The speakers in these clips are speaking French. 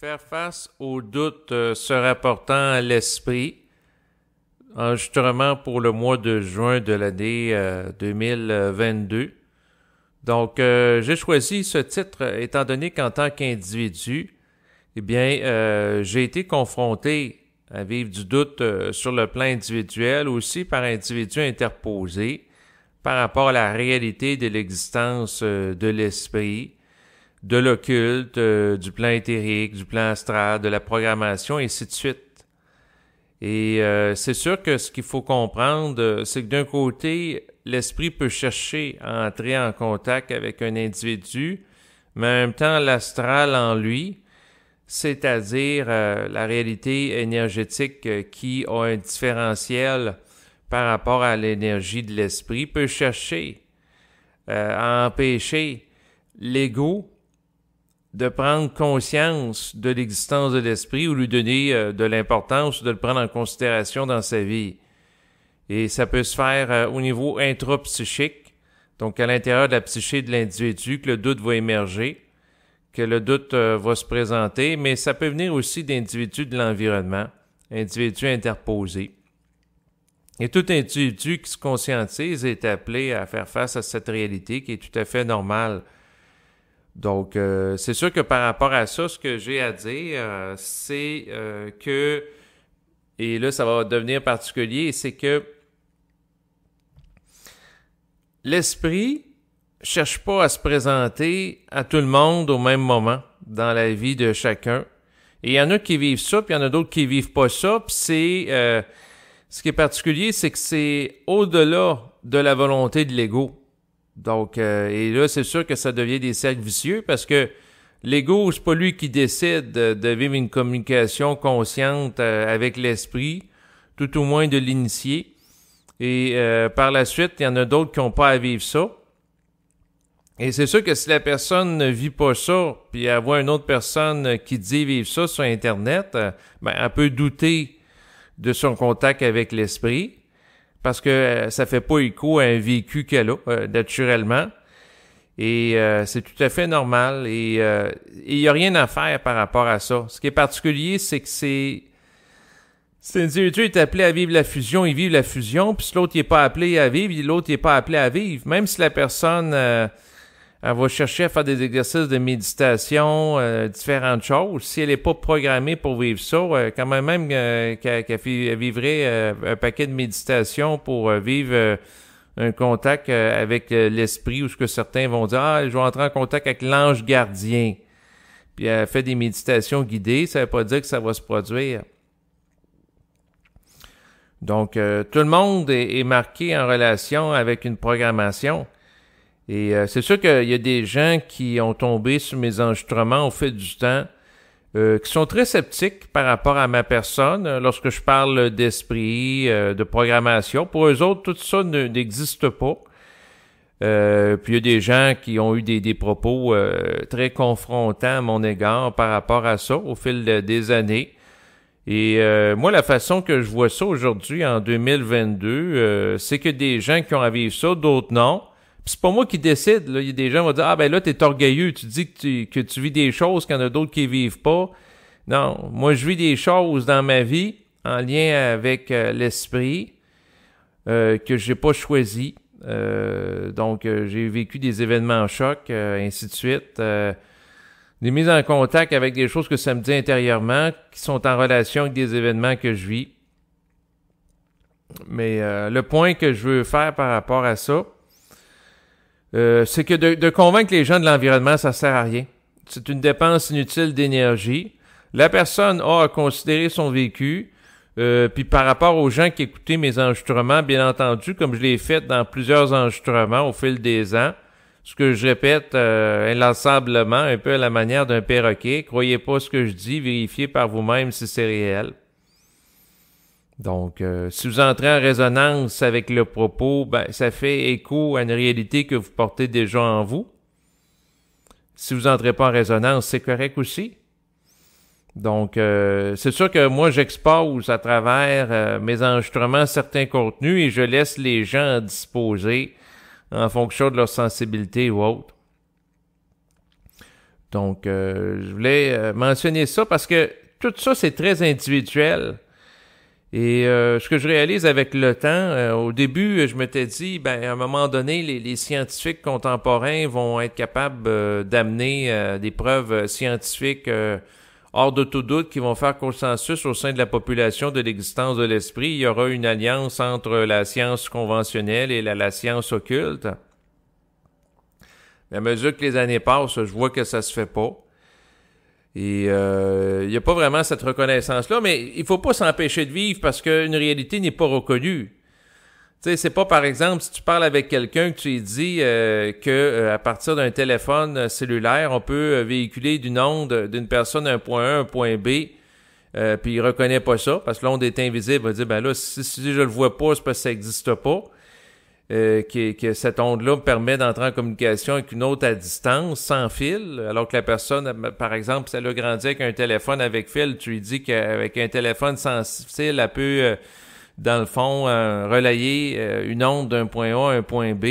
Faire face aux doutes euh, se rapportant à l'esprit. Enregistrement pour le mois de juin de l'année 2022. Euh, Donc, euh, j'ai choisi ce titre étant donné qu'en tant qu'individu, eh bien, j'ai été confronté à vivre du doute sur le plan individuel, aussi par individu interposé, par rapport à la réalité de l'existence de l'esprit, de l'occulte, euh, du plan éthérique, du plan astral, de la programmation, et ainsi de suite. Et euh, c'est sûr que ce qu'il faut comprendre, euh, c'est que d'un côté, l'esprit peut chercher à entrer en contact avec un individu, mais en même temps, l'astral en lui, c'est-à-dire la réalité énergétique qui a un différentiel par rapport à l'énergie de l'esprit, peut chercher à empêcher l'ego de prendre conscience de l'existence de l'esprit ou lui donner euh, de l'importance ou de le prendre en considération dans sa vie. Et ça peut se faire euh, au niveau intrapsychique, donc à l'intérieur de la psyché de l'individu, que le doute va émerger, que le doute euh, va se présenter, mais ça peut venir aussi d'individus de l'environnement, individus interposés. Et tout individu qui se conscientise est appelé à faire face à cette réalité qui est tout à fait normale donc, euh, c'est sûr que par rapport à ça, ce que j'ai à dire, euh, c'est euh, que, et là, ça va devenir particulier, c'est que l'esprit cherche pas à se présenter à tout le monde au même moment dans la vie de chacun. Et il y en a qui vivent ça, puis il y en a d'autres qui vivent pas ça. Puis c'est ce qui est particulier, c'est que c'est au-delà de la volonté de l'ego. Donc, euh, et là, c'est sûr que ça devient des cercles vicieux parce que l'ego, c'est pas lui qui décide de, vivre une communication consciente euh, avec l'esprit, tout au moins de l'initier. Et euh, par la suite, il y en a d'autres qui n'ont pas à vivre ça. Et c'est sûr que si la personne ne vit pas ça, puis elle voit une autre personne qui dit vivre ça sur Internet, ben, elle peut douter de son contact avec l'esprit parce que euh, ça fait pas écho à un vécu qu'elle a, euh, naturellement. Et euh, c'est tout à fait normal. Et il n'y a rien à faire par rapport à ça. Ce qui est particulier, c'est que c'est... C'est individu est appelé à vivre la fusion, il vit la fusion, puis l'autre n'est pas appelé à vivre, l'autre n'est pas appelé à vivre. Même si la personne elle va chercher à faire des exercices de méditation, euh, différentes choses. Si elle n'est pas programmée pour vivre ça, euh, quand même, même euh, qu'elle vivrait un paquet de méditation pour vivre un contact avec l'esprit, ou ce que certains vont dire, ah, je vais entrer en contact avec l'ange gardien. Puis elle fait des méditations guidées, ça ne veut pas dire que ça va se produire. Donc, tout le monde est marqué en relation avec une programmation. Et euh, c'est sûr qu'il y a des gens qui ont tombé sur mes enregistrements au fil du temps, euh, qui sont très sceptiques par rapport à ma personne euh, lorsque je parle d'esprit, de programmation. Pour eux autres, tout ça n'existe pas. puis il y a des gens qui ont eu des, des propos très confrontants à mon égard par rapport à ça au fil des années. Et moi, la façon que je vois ça aujourd'hui, en 2022, c'est que des gens qui ont vivre ça, d'autres non c'est pas moi qui décide. Là. Il y a des gens qui vont dire Ah ben là, t'es orgueilleux, tu dis que tu, que tu vis des choses qu'il y en a d'autres qui vivent pas. Non, moi je vis des choses dans ma vie en lien avec euh, l'esprit euh, que j'ai pas choisi. Euh, donc j'ai vécu des événements chocs, ainsi de suite. des mises en contact avec des choses que ça me dit intérieurement qui sont en relation avec des événements que je vis. Mais le point que je veux faire par rapport à ça, euh, c'est que de, convaincre les gens de l'environnement, ça sert à rien. C'est une dépense inutile d'énergie. La personne a à considérer son vécu. Euh, puis par rapport aux gens qui écoutaient mes enregistrements, bien entendu, comme je l'ai fait dans plusieurs enregistrements au fil des ans, ce que je répète euh, inlassablement, un peu à la manière d'un perroquet, croyez pas ce que je dis, vérifiez par vous-même si c'est réel. Donc, euh, si vous entrez en résonance avec le propos, ben, ça fait écho à une réalité que vous portez déjà en vous. Si vous n'entrez pas en résonance, c'est correct aussi. Donc, euh, c'est sûr que moi, j'expose à travers euh, mes enregistrements certains contenus et je laisse les gens disposer en fonction de leur sensibilité ou autre. Donc, je voulais mentionner ça parce que tout ça, c'est très individuel. Et ce que je réalise avec le temps, au début, je m'étais dit, ben, à un moment donné, les, les scientifiques contemporains vont être capables d'amener des preuves scientifiques hors de tout doute qui vont faire consensus au sein de la population de l'existence de l'esprit. Il y aura une alliance entre la science conventionnelle et la, science occulte. Mais à mesure que les années passent, je vois que ça se fait pas. Et euh, il n'y a pas vraiment cette reconnaissance-là, mais il faut pas s'empêcher de vivre parce qu'une réalité n'est pas reconnue. Tu sais, c'est pas par exemple si tu parles avec quelqu'un que tu lui dis euh, que euh, à partir d'un téléphone cellulaire, on peut euh, véhiculer d'une onde d'une personne d'un point A à un point B, euh, puis il reconnaît pas ça parce que l'onde est invisible. Il va dire ben là si, si je le vois pas, c'est parce que ça n'existe pas. Que, que cette onde-là permet d'entrer en communication avec une autre à distance, sans fil, alors que la personne, par exemple, si elle a grandi avec un téléphone avec fil, tu lui dis qu'avec un téléphone sans fil, elle peut dans le fond, euh, relayer euh, une onde d'un point A à un point B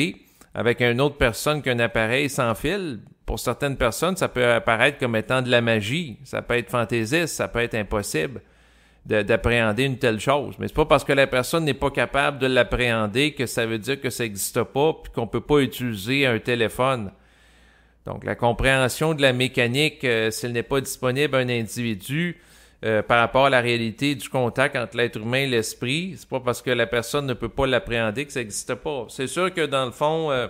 avec une autre personne qu'un appareil sans fil. Pour certaines personnes, ça peut apparaître comme étant de la magie. Ça peut être fantaisiste, ça peut être impossible d'appréhender une telle chose. Mais c'est pas parce que la personne n'est pas capable de l'appréhender que ça veut dire que ça n'existe pas puis qu'on peut pas utiliser un téléphone. Donc la compréhension de la mécanique, euh, s'il n'est pas disponible à un individu, euh, par rapport à la réalité du contact entre l'être humain et l'esprit. C'est pas parce que la personne ne peut pas l'appréhender que ça n'existe pas. C'est sûr que dans le fond, euh,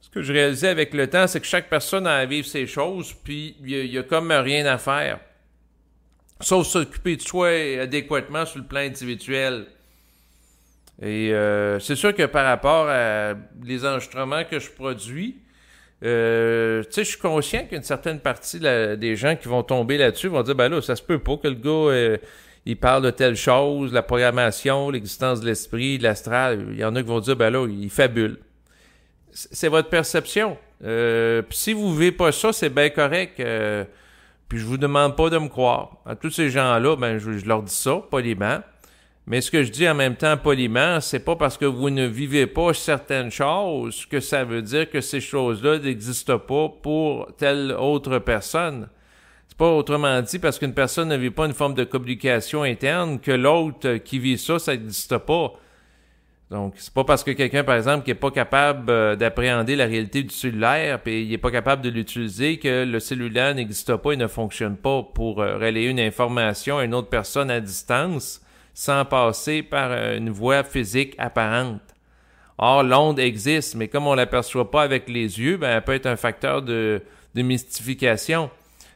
ce que je réalisais avec le temps, c'est que chaque personne a à vivre ses choses, puis il y, a comme rien à faire. Sauf s'occuper de soi adéquatement sur le plan individuel. Et euh, c'est sûr que par rapport à les enregistrements que je produis, euh, tu sais, je suis conscient qu'une certaine partie des gens qui vont tomber là-dessus vont dire, ben là, ça se peut pas que le gars, euh, il parle de telle chose, la programmation, l'existence de l'esprit, de l'astral. Il y en a qui vont dire, ben là, il fabule. C'est votre perception. Euh, si vous vivez pas ça, c'est bien correct. Puis je vous demande pas de me croire. À tous ces gens-là, ben je, je leur dis ça, poliment. Mais ce que je dis en même temps poliment, c'est pas parce que vous ne vivez pas certaines choses que ça veut dire que ces choses-là n'existent pas pour telle autre personne. C'est pas autrement dit parce qu'une personne ne vit pas une forme de communication interne que l'autre qui vit ça, ça n'existe pas. Donc, c'est pas parce que quelqu'un, par exemple, qui est pas capable euh, d'appréhender la réalité du cellulaire, puis il est pas capable de l'utiliser, que le cellulaire n'existe pas et ne fonctionne pas pour euh, relayer une information à une autre personne à distance sans passer par euh, une voie physique apparente. Or, l'onde existe, mais comme on l'aperçoit pas avec les yeux, ben, elle peut être un facteur de, de mystification.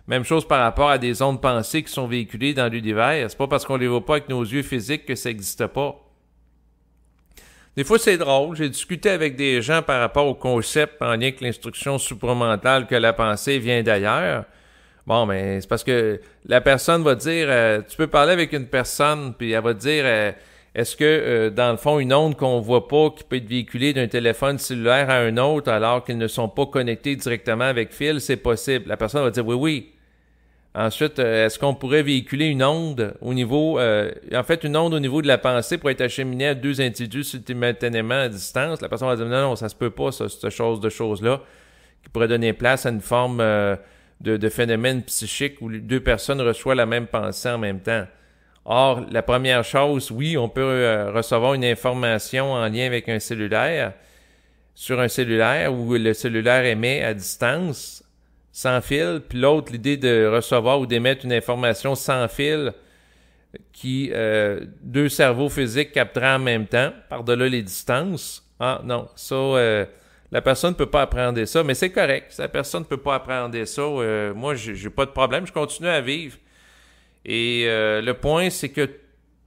Même chose par rapport à des ondes pensées qui sont véhiculées dans l'univers. C'est pas parce qu'on les voit pas avec nos yeux physiques que ça n'existe pas. Des fois, c'est drôle. J'ai discuté avec des gens par rapport au concept en lien avec l'instruction supramentale que la pensée vient d'ailleurs. Bon, mais c'est parce que la personne va dire, euh, tu peux parler avec une personne, puis elle va dire, euh, est-ce que euh, dans le fond, une onde qu'on voit pas, qui peut être véhiculée d'un téléphone cellulaire à un autre, alors qu'ils ne sont pas connectés directement avec fil, c'est possible? La personne va dire, oui, oui. Ensuite, est-ce qu'on pourrait véhiculer une onde au niveau, en fait, une onde au niveau de la pensée pour être acheminée à deux individus simultanément à distance? La personne va dire, non, non, ça se peut pas, cette chose de choses-là, qui pourrait donner place à une forme de, de phénomènes psychiques où deux personnes reçoivent la même pensée en même temps. Or, la première chose, oui, on peut euh, recevoir une information en lien avec un cellulaire, sur un cellulaire où le cellulaire émet à distance, sans fil, puis l'autre, l'idée de recevoir ou d'émettre une information sans fil qui euh, deux cerveaux physiques capteraient en même temps, par-delà les distances. Ah non, ça, euh, la personne ne peut pas apprendre ça, mais c'est correct. la personne ne peut pas apprendre ça, euh, moi, j'ai pas de problème. Je continue à vivre. Et euh, le point, c'est que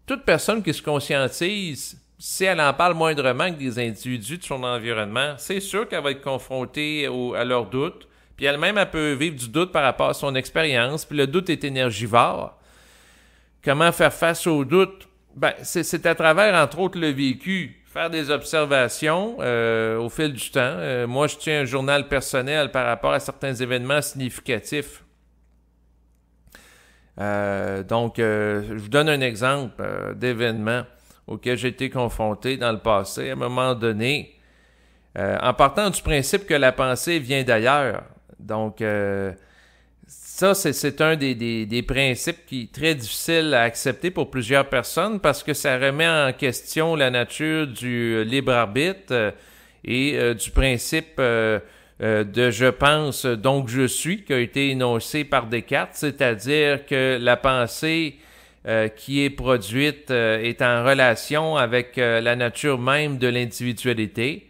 toute personne qui se conscientise, si elle en parle moindrement que des individus de son environnement, c'est sûr qu'elle va être confrontée à leurs doutes. Puis elle-même, elle peut vivre du doute par rapport à son expérience. Puis le doute est énergivore. Comment faire face au doute? Ben, c'est à travers, entre autres, le vécu faire des observations euh, au fil du temps. Euh, moi, je tiens un journal personnel par rapport à certains événements significatifs. Euh, donc, je vous donne un exemple d'événement auquel j'ai été confronté dans le passé. À un moment donné, en partant du principe que la pensée vient d'ailleurs, Donc, euh, ça, c'est un des, des, principes qui est très difficile à accepter pour plusieurs personnes parce que ça remet en question la nature du libre arbitre et du principe de je pense donc je suis qui a été énoncé par Descartes, c'est-à-dire que la pensée euh, qui est produite euh, est en relation avec euh, la nature même de l'individualité,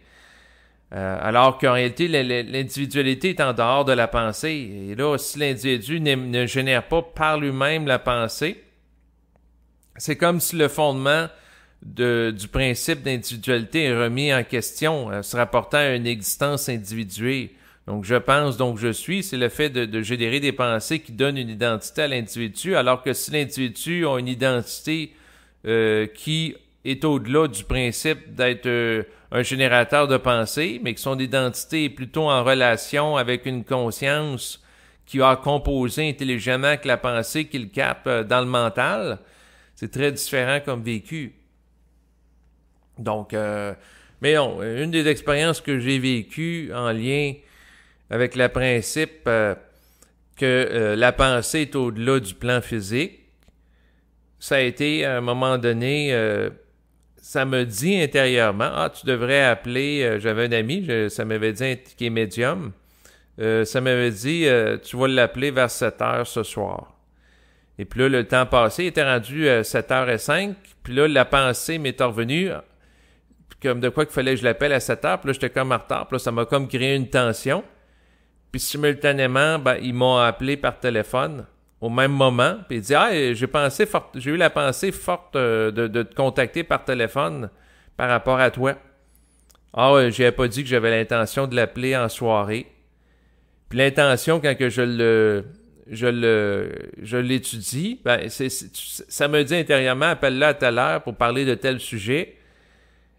alors qu'en réalité, l'individualité est en dehors de la pensée. Et là, si l'individu ne, génère pas par lui-même la pensée, c'est comme si le fondement de, du principe d'individualité est remis en question, se rapportant à une existence individuée. Donc, je pense, donc je suis, c'est le fait de, générer des pensées qui donnent une identité à l'individu, alors que si l'individu a une identité euh, qui est au-delà du principe d'être euh, un générateur de pensées, mais que son identité est plutôt en relation avec une conscience qui a composé intelligemment avec la pensée qu'il capte euh, dans le mental, c'est très différent comme vécu. Donc, mais non, une des expériences que j'ai vécues en lien avec le principe euh, que euh, la pensée est au-delà du plan physique. Ça a été, à un moment donné, euh, ça me dit intérieurement, ah, tu devrais appeler, j'avais un ami, ça m'avait dit qui est médium, ça m'avait dit, tu vas l'appeler vers 7 heures ce soir. Et puis là, le temps passé, il était rendu à 7h05, puis là, la pensée m'est revenue, comme de quoi qu'il fallait que je l'appelle à 7 heures, puis là, j'étais comme en retard, puis là, ça m'a comme créé une tension. Puis simultanément, ben, ils m'ont appelé par téléphone au même moment. Puis ils dit Ah, j'ai pensé j'ai eu la pensée forte euh, de, te contacter par téléphone par rapport à toi. Ah, j'ai pas dit que j'avais l'intention de l'appeler en soirée. Puis l'intention, quand que je le je le je l'étudie, ben ça me dit intérieurement appelle-la à telle heure pour parler de tel sujet.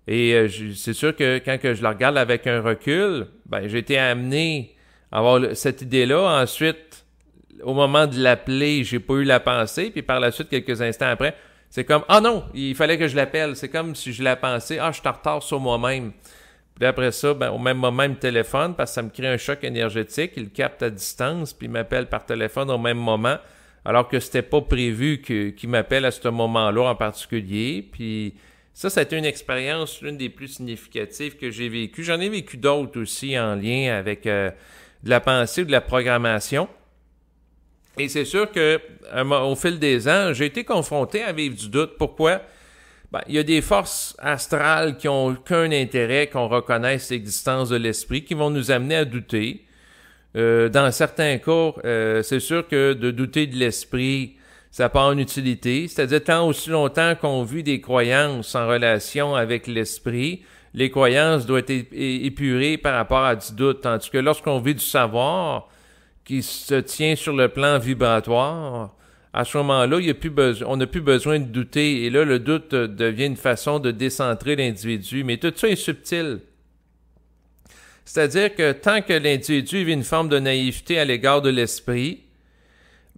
Et euh, c'est sûr que quand que je le regarde avec un recul, ben j'ai été amené avoir cette idée-là. Ensuite, au moment de l'appeler, j'ai pas eu la pensée. Puis par la suite, quelques instants après, c'est comme Ah non, il fallait que je l'appelle. C'est comme si je l'ai pensé, Ah, je suis en retard sur moi-même. Puis après ça, ben, au même moment, il me téléphone parce que ça me crée un choc énergétique. Il capte à distance, puis il m'appelle par téléphone au même moment, alors que c'était pas prévu qu'il m'appelle à ce moment-là en particulier. Puis ça, ça a été une expérience, l'une des plus significatives que j'ai vécues. J'en ai vécu d'autres aussi en lien avec euh, de la pensée ou de la programmation. Et c'est sûr que au fil des ans, j'ai été confronté à vivre du doute. Pourquoi? Ben, il y a des forces astrales qui n'ont aucun intérêt qu'on reconnaisse l'existence de l'esprit, qui vont nous amener à douter. Euh, dans certains cas, euh, c'est sûr que de douter de l'esprit, ça pas une utilité. C'est-à-dire, tant aussi longtemps qu'on vit des croyances en relation avec l'esprit, les croyances doivent être épurées par rapport à du doute. Tandis que lorsqu'on vit du savoir qui se tient sur le plan vibratoire, à ce moment-là, on n'a plus besoin de douter. Et là, le doute devient une façon de décentrer l'individu. Mais tout ça est subtil. C'est-à-dire que tant que l'individu vit une forme de naïveté à l'égard de l'esprit,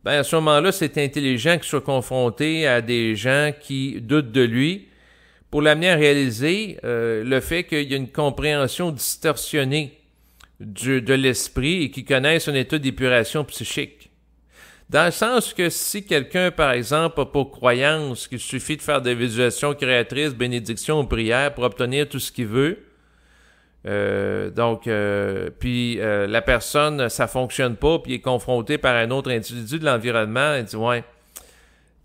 ben à ce moment-là, c'est intelligent qu'il soit confronté à des gens qui doutent de lui, pour l'amener à réaliser euh, le fait qu'il y a une compréhension distorsionnée de l'esprit et qui connaissent un état d'épuration psychique. Dans le sens que si quelqu'un, par exemple, a pour croyance qu'il suffit de faire des visualisations créatrices, bénédictions ou prières pour obtenir tout ce qu'il veut, euh, donc, euh, puis la personne, ça fonctionne pas, puis est confronté par un autre individu de l'environnement, il dit ouais,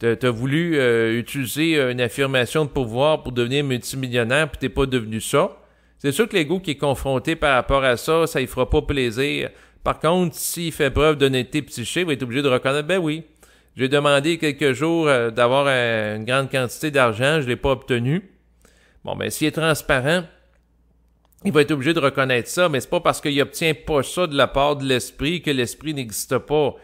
tu as voulu euh, utiliser une affirmation de pouvoir pour devenir multimillionnaire, puis t'es pas devenu ça. C'est sûr que l'ego qui est confronté par rapport à ça, ça ne fera pas plaisir. Par contre, s'il fait preuve d'honnêteté psychique, il va être obligé de reconnaître, ben oui, j'ai demandé quelques jours euh, d'avoir une grande quantité d'argent, je l'ai pas obtenu. Bon, ben s'il est transparent, il va être obligé de reconnaître ça, mais c'est pas parce qu'il obtient pas ça de la part de l'esprit que l'esprit n'existe pas.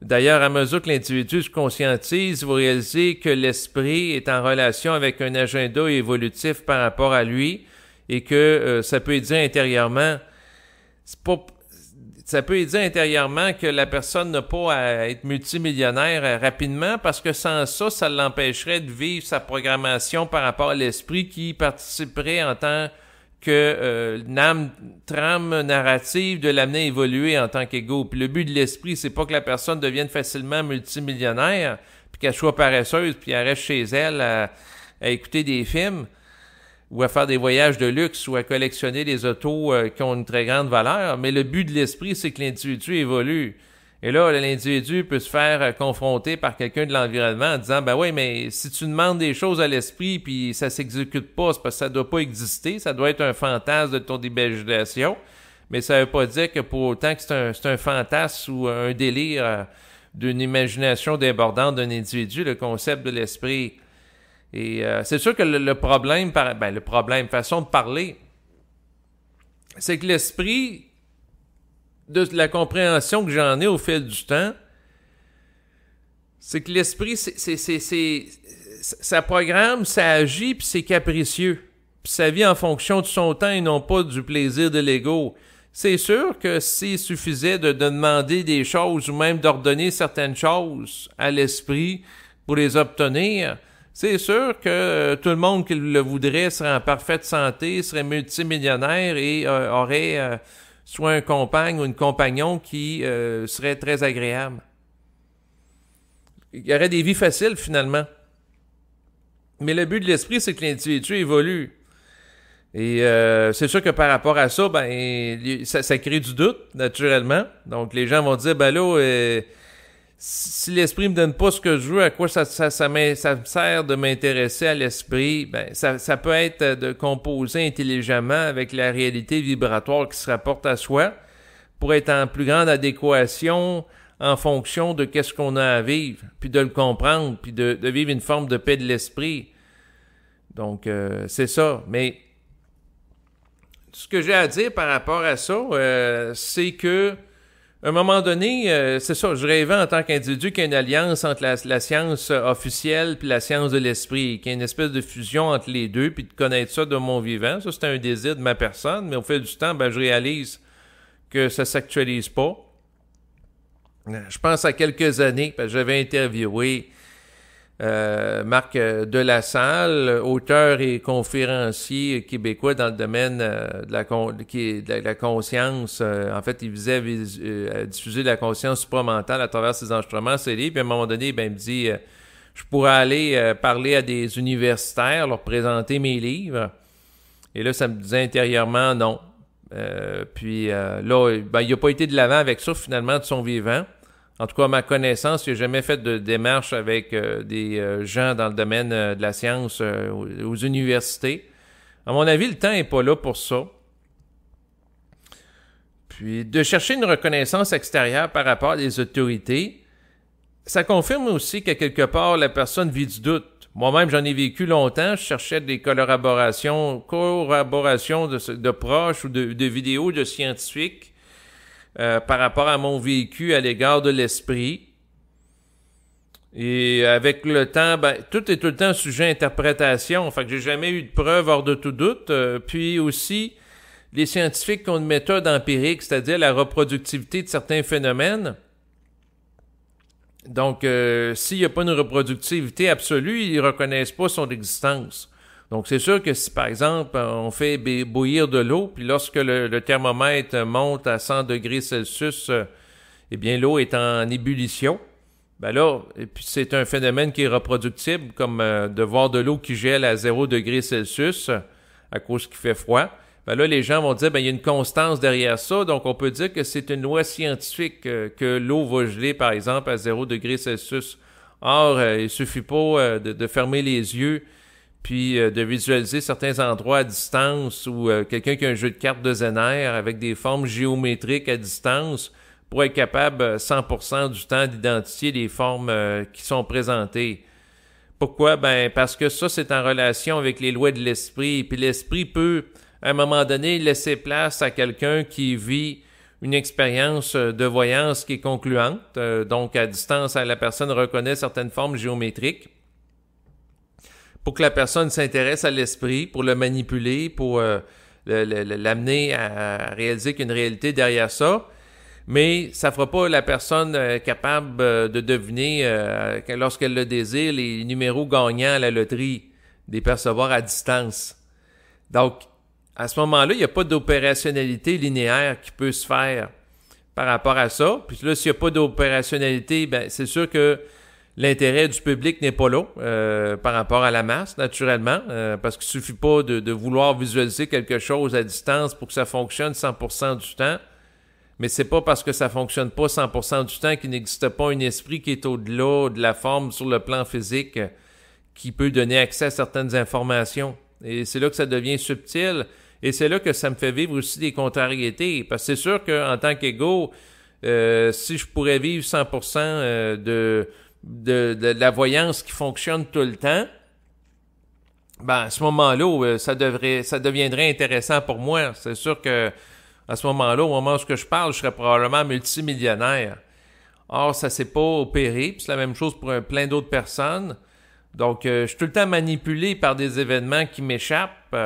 D'ailleurs, à mesure que l'individu se conscientise, vous réalisez que l'esprit est en relation avec un agenda évolutif par rapport à lui et que euh, ça peut dire intérieurement, ça peut dire intérieurement que la personne n'a pas à être multimillionnaire euh, rapidement parce que sans ça, ça l'empêcherait de vivre sa programmation par rapport à l'esprit qui participerait en tant que euh, l'âme trame narrative de l'amener à évoluer en tant qu'ego. Puis le but de l'esprit, c'est pas que la personne devienne facilement multimillionnaire, puis qu'elle soit paresseuse, puis elle reste chez elle à, écouter des films ou à faire des voyages de luxe ou à collectionner des autos euh, qui ont une très grande valeur. Mais le but de l'esprit, c'est que l'individu évolue. Et là, l'individu peut se faire euh, confronter par quelqu'un de l'environnement en disant, ben oui, mais si tu demandes des choses à l'esprit puis ça s'exécute pas, c'est parce que ça doit pas exister, ça doit être un fantasme de ton imagination. Mais ça veut pas dire que pour autant que c'est un, fantasme ou un délire euh, d'une imagination débordante d'un individu, le concept de l'esprit. Et euh, c'est sûr que le, problème, ben le problème, façon de parler, c'est que l'esprit, de la compréhension que j'en ai au fil du temps, c'est que l'esprit, c'est, ça programme, ça agit, puis c'est capricieux. Puis ça vit en fonction de son temps et non pas du plaisir de l'ego. C'est sûr que s'il suffisait de, demander des choses ou même d'ordonner certaines choses à l'esprit pour les obtenir, c'est sûr que euh, tout le monde qui le voudrait serait en parfaite santé, serait multimillionnaire et euh, aurait euh, soit un compagne ou une compagnon qui serait très agréable. Il y aurait des vies faciles finalement. Mais le but de l'esprit, c'est que l'individu évolue. Et c'est sûr que par rapport à ça, ben ça, crée du doute, naturellement. Donc les gens vont dire, ben là, euh, si l'esprit me donne pas ce que je veux, à quoi ça, ça, ça, me sert de m'intéresser à l'esprit? Ben, ça, ça peut être de composer intelligemment avec la réalité vibratoire qui se rapporte à soi pour être en plus grande adéquation en fonction de qu'est-ce qu'on a à vivre, puis de le comprendre, puis de, vivre une forme de paix de l'esprit. Donc, euh, c'est ça. Mais ce que j'ai à dire par rapport à ça, euh, c'est que à un moment donné, euh, c'est ça, je rêvais en tant qu'individu qu'il y ait une alliance entre la, science officielle puis la science de l'esprit, qu'il y ait une espèce de fusion entre les deux, puis de connaître ça de mon vivant. Ça, c'était un désir de ma personne, mais au fil du temps, ben, je réalise que ça s'actualise pas. Je pense à quelques années, parce que j'avais interviewé euh, Marc euh, Delassalle, auteur et conférencier québécois dans le domaine euh, de, la de, conscience. en fait, il visait à, diffuser la conscience supramentale à travers ses enregistrements, ses livres. Puis à un moment donné, ben, il me dit je pourrais aller parler à des universitaires, leur présenter mes livres. Et là, ça me disait intérieurement non. puis là, ben, il n'a pas été de l'avant avec ça finalement de son vivant. En tout cas, ma connaissance, n'a jamais fait de démarche avec euh, des euh, gens dans le domaine euh, de la science aux, universités. À mon avis, le temps n'est pas là pour ça. Puis, de chercher une reconnaissance extérieure par rapport à des autorités, ça confirme aussi que quelque part, la personne vit du doute. Moi-même, j'en ai vécu longtemps. Je cherchais des collaborations, collaborations de, proches ou de vidéos de scientifiques euh, par rapport à mon vécu à l'égard de l'esprit. Et avec le temps, ben, tout est tout le temps sujet à interprétation. Fait que j'ai jamais eu de preuve hors de tout doute. Euh, puis aussi, les scientifiques ont une méthode empirique, c'est-à-dire la reproductivité de certains phénomènes. Donc, euh, s'il n'y a pas une reproductivité absolue, ils reconnaissent pas son existence. Donc, c'est sûr que si, par exemple, on fait bouillir de l'eau, puis lorsque le, thermomètre monte à 100 degrés Celsius, euh, eh bien, l'eau est en ébullition. Ben là, puis c'est un phénomène qui est reproductible, comme euh, de voir de l'eau qui gèle à 0 degrés Celsius à cause qu'il fait froid. Ben là, les gens vont dire, ben, il y a une constance derrière ça, donc on peut dire que c'est une loi scientifique euh, que l'eau va geler, par exemple, à 0 degrés Celsius. Or, il suffit pas de, fermer les yeux puis euh, de visualiser certains endroits à distance ou euh, quelqu'un qui a un jeu de cartes de Zener avec des formes géométriques à distance pour être capable 100% euh, du temps d'identifier les formes qui sont présentées. Pourquoi? Ben parce que ça, c'est en relation avec les lois de l'esprit. Puis l'esprit peut, à un moment donné, laisser place à quelqu'un qui vit une expérience de voyance qui est concluante. donc, à distance, la personne reconnaît certaines formes géométriques pour que la personne s'intéresse à l'esprit, pour le manipuler, pour euh, l'amener à réaliser qu'il y a une réalité derrière ça. Mais ça fera pas la personne euh, capable euh, de deviner, lorsqu'elle le désire, les numéros gagnants à la loterie, des percevoir à distance. Donc, à ce moment-là, il n'y a pas d'opérationnalité linéaire qui peut se faire par rapport à ça. Puis là, s'il n'y a pas d'opérationnalité, ben, c'est sûr que l'intérêt du public n'est pas là euh, par rapport à la masse, naturellement, euh, parce qu'il suffit pas de, de, vouloir visualiser quelque chose à distance pour que ça fonctionne 100% du temps. Mais c'est pas parce que ça fonctionne pas 100% du temps qu'il n'existe pas un esprit qui est au-delà de la forme sur le plan physique qui peut donner accès à certaines informations. Et c'est là que ça devient subtil. Et c'est là que ça me fait vivre aussi des contrariétés. Parce que c'est sûr qu'en tant qu'ego, euh, si je pourrais vivre 100% euh, de, la voyance qui fonctionne tout le temps, ben à ce moment-là, euh, ça devrait, ça deviendrait intéressant pour moi. C'est sûr que à ce moment-là, au moment où je parle, je serais probablement multimillionnaire. Or, ça s'est pas opéré. c'est la même chose pour plein d'autres personnes. Donc, je suis tout le temps manipulé par des événements qui m'échappent.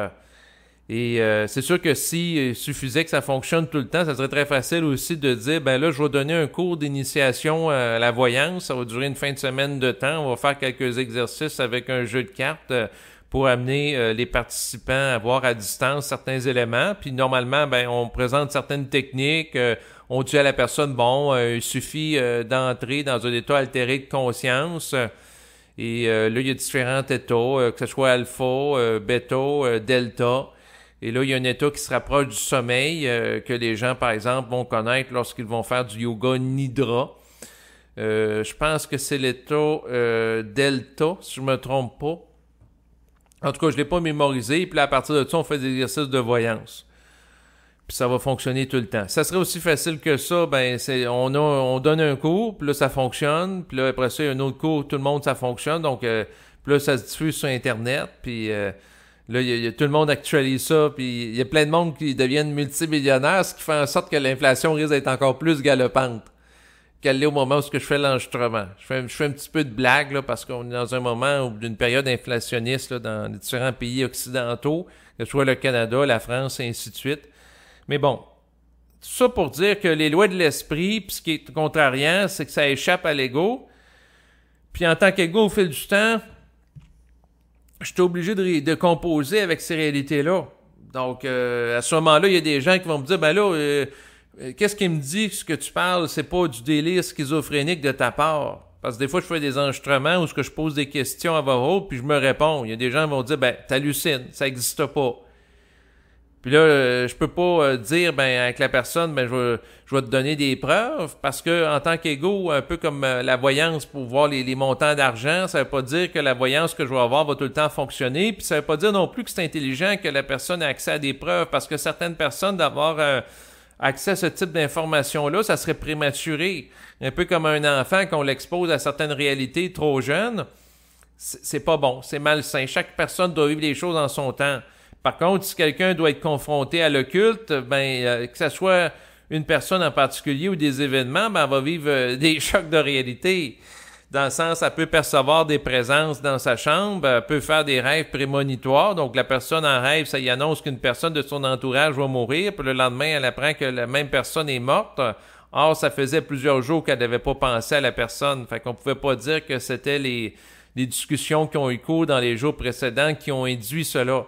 Et euh, c'est sûr que si il suffisait que ça fonctionne tout le temps, ça serait très facile aussi de dire ben là, je vais donner un cours d'initiation à la voyance, ça va durer une fin de semaine de temps, on va faire quelques exercices avec un jeu de cartes euh, pour amener euh, les participants à voir à distance certains éléments. Puis normalement, ben on présente certaines techniques, on dit à la personne bon, il suffit d'entrer dans un état altéré de conscience. Et là, il y a différents états, que ce soit alpha, bêta, delta. Et là, il y a un état qui se rapproche du sommeil euh, que les gens, par exemple, vont connaître lorsqu'ils vont faire du yoga nidra. Euh, je pense que c'est l'état euh, delta, si je me trompe pas. En tout cas, je l'ai pas mémorisé. Puis là, à partir de ça, on fait des exercices de voyance. Puis ça va fonctionner tout le temps. Ça serait aussi facile que ça, ben on donne un cours, puis là ça fonctionne, puis là après ça il y a un autre cours, tout le monde ça fonctionne, donc puis là ça se diffuse sur internet, puis Là, y a, tout le monde actualise ça, puis il y a plein de monde qui deviennent multimillionnaires, ce qui fait en sorte que l'inflation risque d'être encore plus galopante qu'elle l'est au moment où je fais l'enregistrement. Je fais, je fais un petit peu de blague, là, parce qu'on est dans un moment d'une période inflationniste là, dans les différents pays occidentaux, que ce soit le Canada, la France, et ainsi de suite. Mais bon, tout ça pour dire que les lois de l'esprit, puis ce qui est contrariant, c'est que ça échappe à l'ego. Puis en tant qu'ego, au fil du temps, je suis obligé de, de, composer avec ces réalités-là. Donc, euh, à ce moment-là, il y a des gens qui vont me dire, ben là, euh, euh, qu'est-ce qui me dit que ce que tu parles, c'est pas du délire schizophrénique de ta part? Parce que des fois, je fais des enregistrements où ce que je pose des questions à voix haute, puis je me réponds. Il y a des gens qui vont dire, ben, t'hallucines, ça n'existe pas. Puis là, euh, je peux pas euh, dire ben avec la personne, ben je vais, je vais te donner des preuves parce que en tant qu'ego, un peu comme euh, la voyance pour voir les, montants d'argent, ça veut pas dire que la voyance que je vais avoir va tout le temps fonctionner. Puis ça veut pas dire non plus que c'est intelligent que la personne ait accès à des preuves parce que certaines personnes d'avoir accès à ce type d'information-là, ça serait prématuré. Un peu comme un enfant qu'on l'expose à certaines réalités trop jeunes. C'est pas bon, c'est malsain. Chaque personne doit vivre les choses en son temps. Par contre, si quelqu'un doit être confronté à l'occulte, ben, euh, que ce soit une personne en particulier ou des événements, ben, elle va vivre euh, des chocs de réalité. Dans le sens, elle peut percevoir des présences dans sa chambre, elle peut faire des rêves prémonitoires. Donc, la personne en rêve, ça y annonce qu'une personne de son entourage va mourir. Puis le lendemain, elle apprend que la même personne est morte. Or, ça faisait plusieurs jours qu'elle n'avait pas pensé à la personne. Fait qu'on pouvait pas dire que c'était les, les discussions qui ont eu cours dans les jours précédents qui ont induit cela.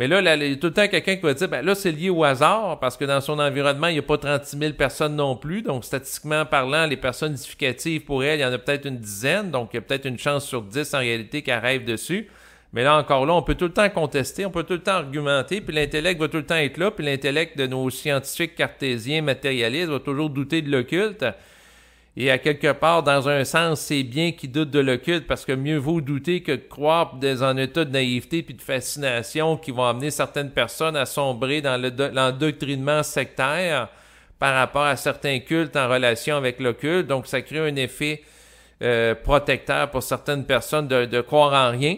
Mais là, il y a tout le temps quelqu'un qui va dire, ben là, c'est lié au hasard, parce que dans son environnement, il n'y a pas 36 000 personnes non plus. Donc, statistiquement parlant, les personnes significatives pour elle, il y en a peut-être une dizaine. Donc, il y a peut-être une chance sur 10 en réalité qu'elle rêve dessus. Mais là, encore là, on peut tout le temps contester, on peut tout le temps argumenter, puis l'intellect va tout le temps être là, puis l'intellect de nos scientifiques cartésiens matérialistes va toujours douter de l'occulte. Et à quelque part, dans un sens, c'est bien qu'ils doutent de l'occulte parce que mieux vaut douter que de croire dans un état de naïveté puis de fascination qui vont amener certaines personnes à sombrer dans l'endoctrinement sectaire par rapport à certains cultes en relation avec l'occulte. Donc, ça crée un effet euh, protecteur pour certaines personnes de, de, croire en rien.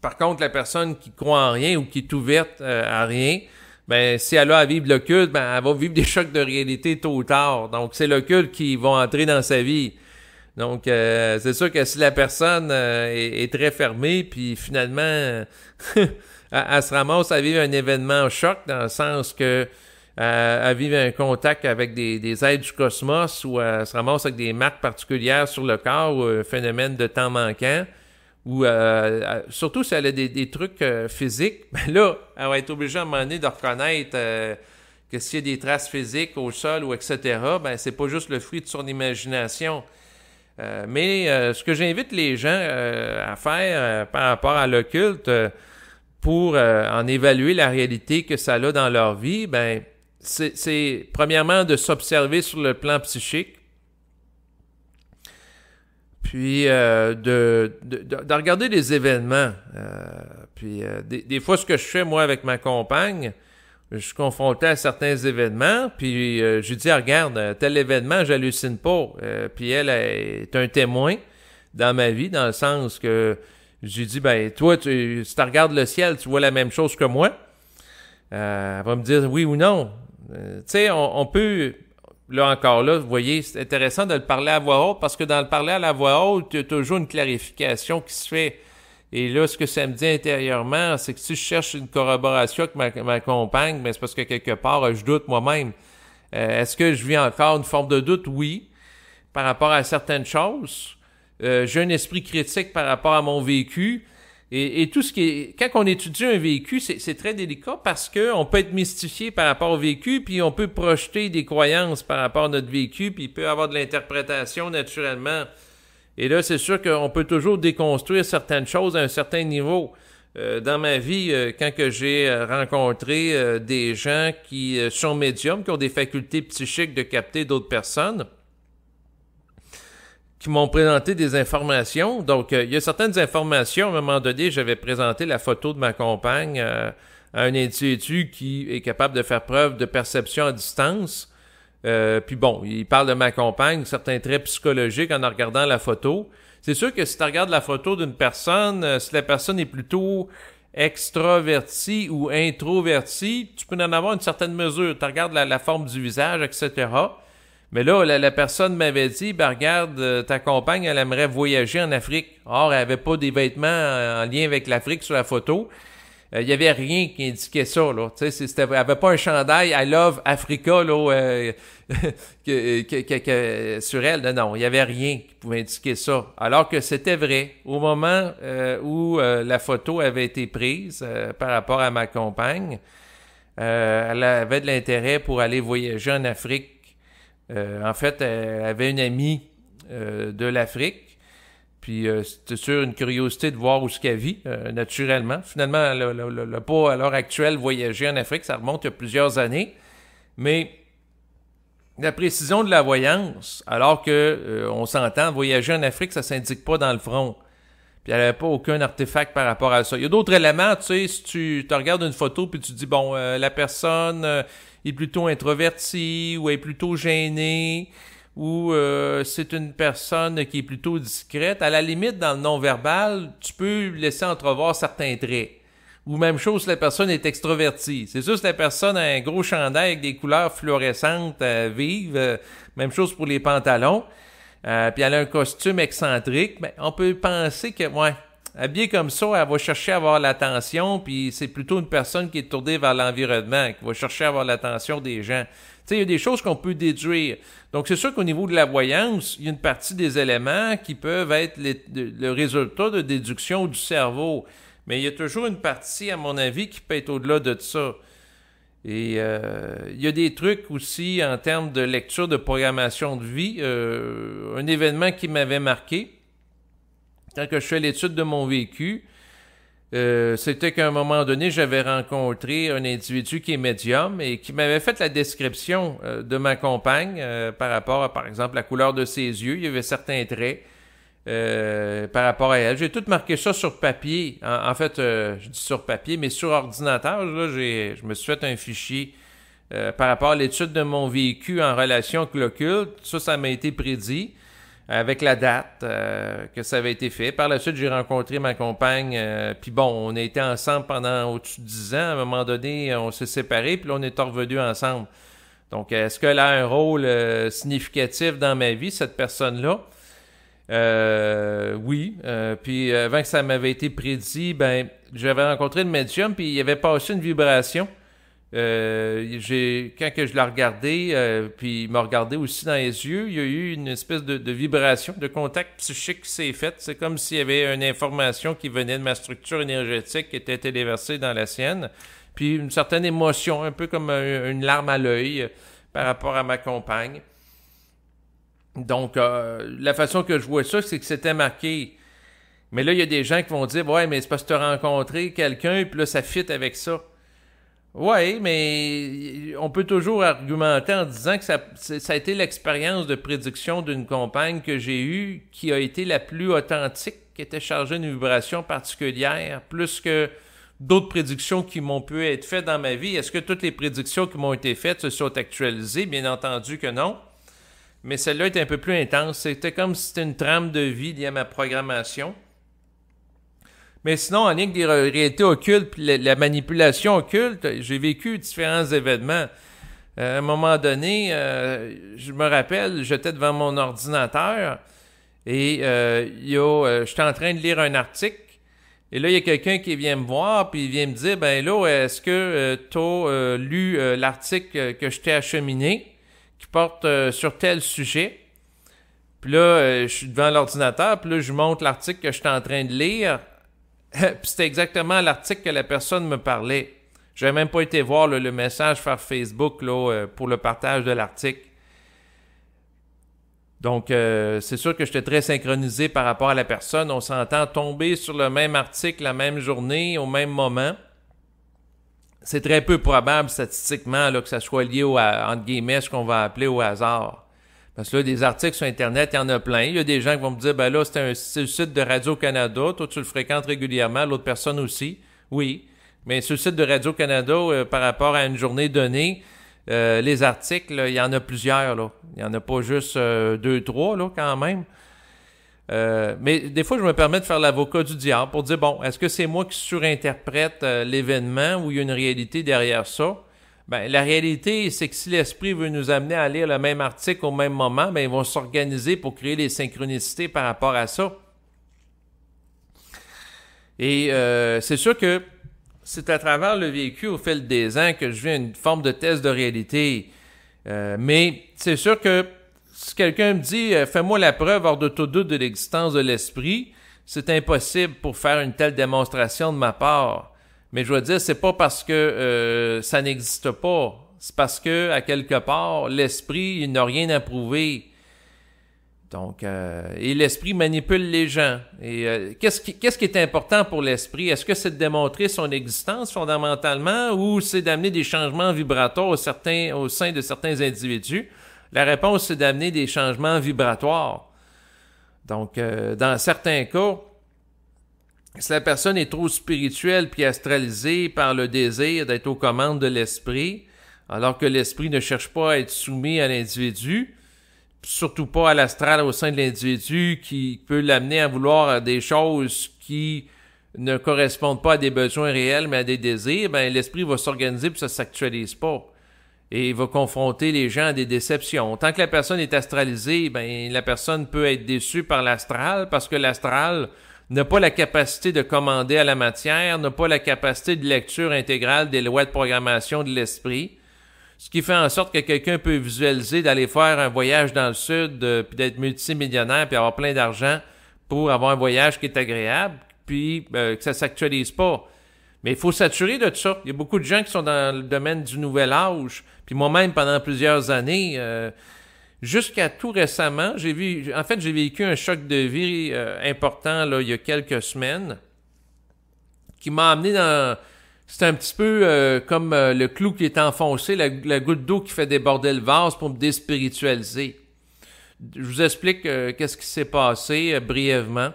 Par contre, la personne qui croit en rien ou qui est ouverte euh, à rien, ben si elle a à vivre le culte, ben elle va vivre des chocs de réalité tôt ou tard. Donc c'est le culte qui va entrer dans sa vie. Donc euh, c'est sûr que si la personne euh, est, très fermée, puis finalement elle, se ramasse à vivre un événement choc dans le sens que euh, elle vivre un contact avec des, des êtres du cosmos ou elle se ramasse avec des marques particulières sur le corps ou un phénomène de temps manquant, ou surtout si elle a des, trucs physiques, ben là, elle va être obligée à un moment donné de reconnaître que s'il y a des traces physiques au sol ou etc., ben c'est pas juste le fruit de son imagination. mais ce que j'invite les gens à faire par rapport à l'occulte, pour en évaluer la réalité que ça a dans leur vie, ben c'est premièrement de s'observer sur le plan psychique, puis euh, de, de, regarder les événements. Euh, puis euh, des, fois, ce que je fais, moi, avec ma compagne, je suis confronté à certains événements, puis je dis, ah, regarde, tel événement, j'hallucine pas. puis elle est un témoin dans ma vie, dans le sens que j'ai dit, ben, toi, tu, si tu regardes le ciel, tu vois la même chose que moi. elle va me dire oui ou non. tu sais, on, on, peut là encore là, vous voyez, c'est intéressant de le parler à voix haute parce que dans le parler à la voix haute, il y a toujours une clarification qui se fait. Et là, ce que ça me dit intérieurement, c'est que si je cherche une corroboration avec ma, compagne, ben c'est parce que quelque part, je doute moi-même. Euh, est-ce que je vis encore une forme de doute? Oui, par rapport à certaines choses. Euh, j'ai un esprit critique par rapport à mon vécu. Et, tout ce qui est. Quand on étudie un vécu, c'est très délicat parce qu'on peut être mystifié par rapport au vécu, puis on peut projeter des croyances par rapport à notre vécu, puis il peut avoir de l'interprétation naturellement. Et là, c'est sûr qu'on peut toujours déconstruire certaines choses à un certain niveau. Euh, dans ma vie, euh, quand que j'ai euh, rencontré des gens qui sont médiums, qui ont des facultés psychiques de capter d'autres personnes, m'ont présenté des informations. Donc, euh, il y a certaines informations. À un moment donné, j'avais présenté la photo de ma compagne euh, à un individu qui est capable de faire preuve de perception à distance. Euh, puis bon, il parle de ma compagne, certains traits psychologiques en regardant la photo. C'est sûr que si tu regardes la photo d'une personne, si la personne est plutôt extravertie ou introvertie, tu peux en avoir une certaine mesure. Tu regardes la forme du visage, etc. Mais là, la, personne m'avait dit, ben regarde, euh, ta compagne, elle aimerait voyager en Afrique. Or, elle avait pas des vêtements en lien avec l'Afrique sur la photo. Il euh, y avait rien qui indiquait ça, là. Tu sais, elle avait pas un chandail I love Africa, là, euh, sur elle. Non, il y avait rien qui pouvait indiquer ça. Alors que c'était vrai. Au moment où la photo avait été prise par rapport à ma compagne, elle avait de l'intérêt pour aller voyager en Afrique euh, en fait, elle avait une amie euh, de l'Afrique. Puis euh, c'était sûr une curiosité de voir où ce qu'elle vit, naturellement. Finalement, elle n'a pas à l'heure actuelle voyagé en Afrique, ça remonte a plusieurs années. Mais la précision de la voyance, alors que on s'entend, voyager en Afrique, ça s'indique pas dans le front. Puis elle n'avait pas aucun artefact par rapport à ça. Il y a d'autres éléments, tu sais, si tu te regardes une photo puis tu dis, bon, la personne, est plutôt introverti ou est plutôt gêné ou euh, c'est une personne qui est plutôt discrète, à la limite, dans le non-verbal, tu peux laisser entrevoir certains traits. Ou même chose si la personne est extrovertie. C'est sûr si la personne a un gros chandail avec des couleurs fluorescentes euh, vives, euh, même chose pour les pantalons, puis elle a un costume excentrique, ben, on peut penser que, ouais, habillée comme ça, elle va chercher à avoir l'attention, puis c'est plutôt une personne qui est tournée vers l'environnement, qui va chercher à avoir l'attention des gens. Tu sais, il y a des choses qu'on peut déduire. Donc, c'est sûr qu'au niveau de la voyance, il y a une partie des éléments qui peuvent être le résultat de déduction du cerveau. Mais il y a toujours une partie, à mon avis, qui peut être au-delà de ça. Et euh, il y a des trucs aussi en termes de lecture de programmation de vie. Euh, un événement qui m'avait marqué, quand que je fais l'étude de mon vécu, euh, c'était qu'à un moment donné, j'avais rencontré un individu qui est médium et qui m'avait fait la description euh, de ma compagne euh, par rapport à, par exemple, la couleur de ses yeux. Il y avait certains traits par rapport à elle. J'ai tout marqué ça sur papier. En, fait, je dis sur papier, mais sur ordinateur, là, je me suis fait un fichier par rapport à l'étude de mon vécu en relation avec l'occulte. Ça, ça m'a été prédit avec la date euh, que ça avait été fait. Par la suite, j'ai rencontré ma compagne, euh, puis bon, on a été ensemble pendant au-dessus de 10 ans. À un moment donné, on s'est séparés, puis là, on est revenus ensemble. Donc, est-ce qu'elle a un rôle euh, significatif dans ma vie, cette personne-là? oui. puis avant que ça m'avait été prédit, ben, j'avais rencontré le médium, puis il avait passé une vibration Euh, quand que je l'ai regardé, euh, puis il m'a regardé aussi dans les yeux, il y a eu une espèce de, vibration, de contact psychique qui s'est fait. C'est comme s'il y avait une information qui venait de ma structure énergétique qui était téléversée dans la sienne. Puis une certaine émotion, un peu comme une larme à l'œil euh, par rapport à ma compagne. Donc, la façon que je vois ça, c'est que c'était marqué. Mais là, il y a des gens qui vont dire Ouais, mais c'est parce que tu as rencontré quelqu'un, puis là, ça fit avec ça. Oui, mais on peut toujours argumenter en disant que ça, ça a été l'expérience de prédiction d'une compagne que j'ai eue qui a été la plus authentique, qui était chargée d'une vibration particulière, plus que d'autres prédictions qui m'ont pu être faites dans ma vie. Est-ce que toutes les prédictions qui m'ont été faites se sont actualisées? Bien entendu que non. Mais celle-là est un peu plus intense. C'était comme si c'était une trame de vie liée à ma programmation. Mais sinon, en lien avec des réalités occultes, puis la, manipulation occulte, j'ai vécu différents événements. Euh, à un moment donné, euh, je me rappelle, j'étais devant mon ordinateur et euh, j'étais en train de lire un article. Et là, il y a quelqu'un qui vient me voir, puis il vient me dire, ben là, est-ce que tu as lu l'article que je t'ai acheminé, qui porte sur tel sujet? Puis là, je suis devant l'ordinateur, puis là, je montre l'article que j'étais en train de lire c'était exactement l'article que la personne me parlait. Je n'avais même pas été voir le message par Facebook là, euh, pour le partage de l'article. Donc, euh, c'est sûr que j'étais très synchronisé par rapport à la personne. On s'entend tomber sur le même article la même journée, au même moment. C'est très peu probable statistiquement là, que ça soit lié au, entre guillemets, ce qu'on va appeler au hasard. Parce que là, des articles sur Internet, il y en a plein. Il y a des gens qui vont me dire, ben là, c'est un site de Radio-Canada. Toi, tu le fréquentes régulièrement. L'autre personne aussi. Oui. Mais sur le site de Radio-Canada, euh, par rapport à une journée donnée, euh, les articles, il y en a plusieurs. Là. Il n'y en a pas juste euh, deux, trois, là, quand même. mais des fois, je me permets de faire l'avocat du diable pour dire, bon, est-ce que c'est moi qui surinterprète l'événement ou il y a une réalité derrière ça? Ben, la réalité, c'est que si l'esprit veut nous amener à lire le même article au même moment, ben, ils vont s'organiser pour créer des synchronicités par rapport à ça. Et euh, c'est sûr que c'est à travers le vécu au fil des ans que je vis une forme de test de réalité. Euh, mais c'est sûr que si quelqu'un me dit euh, fais-moi la preuve hors de tout doute de l'existence de l'esprit, c'est impossible pour faire une telle démonstration de ma part. Mais je veux dire, c'est pas parce que euh, ça n'existe pas. C'est parce que, à quelque part, l'esprit n'a rien à prouver. Donc, euh, et l'esprit manipule les gens. Et euh, qu'est-ce qui, est important pour l'esprit? Est-ce que c'est de démontrer son existence fondamentalement, ou c'est d'amener des changements vibratoires au sein de certains individus? La réponse, c'est d'amener des changements vibratoires. Donc, dans certains cas, si la personne est trop spirituelle puis astralisée par le désir d'être aux commandes de l'esprit, alors que l'esprit ne cherche pas à être soumis à l'individu, surtout pas à l'astral au sein de l'individu qui peut l'amener à vouloir des choses qui ne correspondent pas à des besoins réels mais à des désirs, ben l'esprit va s'organiser puis ça s'actualise pas et il va confronter les gens à des déceptions. Tant que la personne est astralisée, ben la personne peut être déçue par l'astral parce que l'astral n'a pas la capacité de commander à la matière, n'a pas la capacité de lecture intégrale des lois de programmation de l'esprit, ce qui fait en sorte que quelqu'un peut visualiser d'aller faire un voyage dans le sud, euh, puis d'être multimillionnaire, puis avoir plein d'argent pour avoir un voyage qui est agréable, puis euh, que ça s'actualise pas. Mais il faut s'assurer de tout ça. Il y a beaucoup de gens qui sont dans le domaine du nouvel âge, puis moi-même pendant plusieurs années, euh, Jusqu'à tout récemment, j'ai vu, en fait, j'ai vécu un choc de vie euh, important là, il y a quelques semaines qui m'a amené dans. C'est un petit peu euh, comme euh, le clou qui est enfoncé, la, goutte d'eau qui fait déborder le vase pour me déspiritualiser. Je vous explique qu'est-ce qui s'est passé brièvement.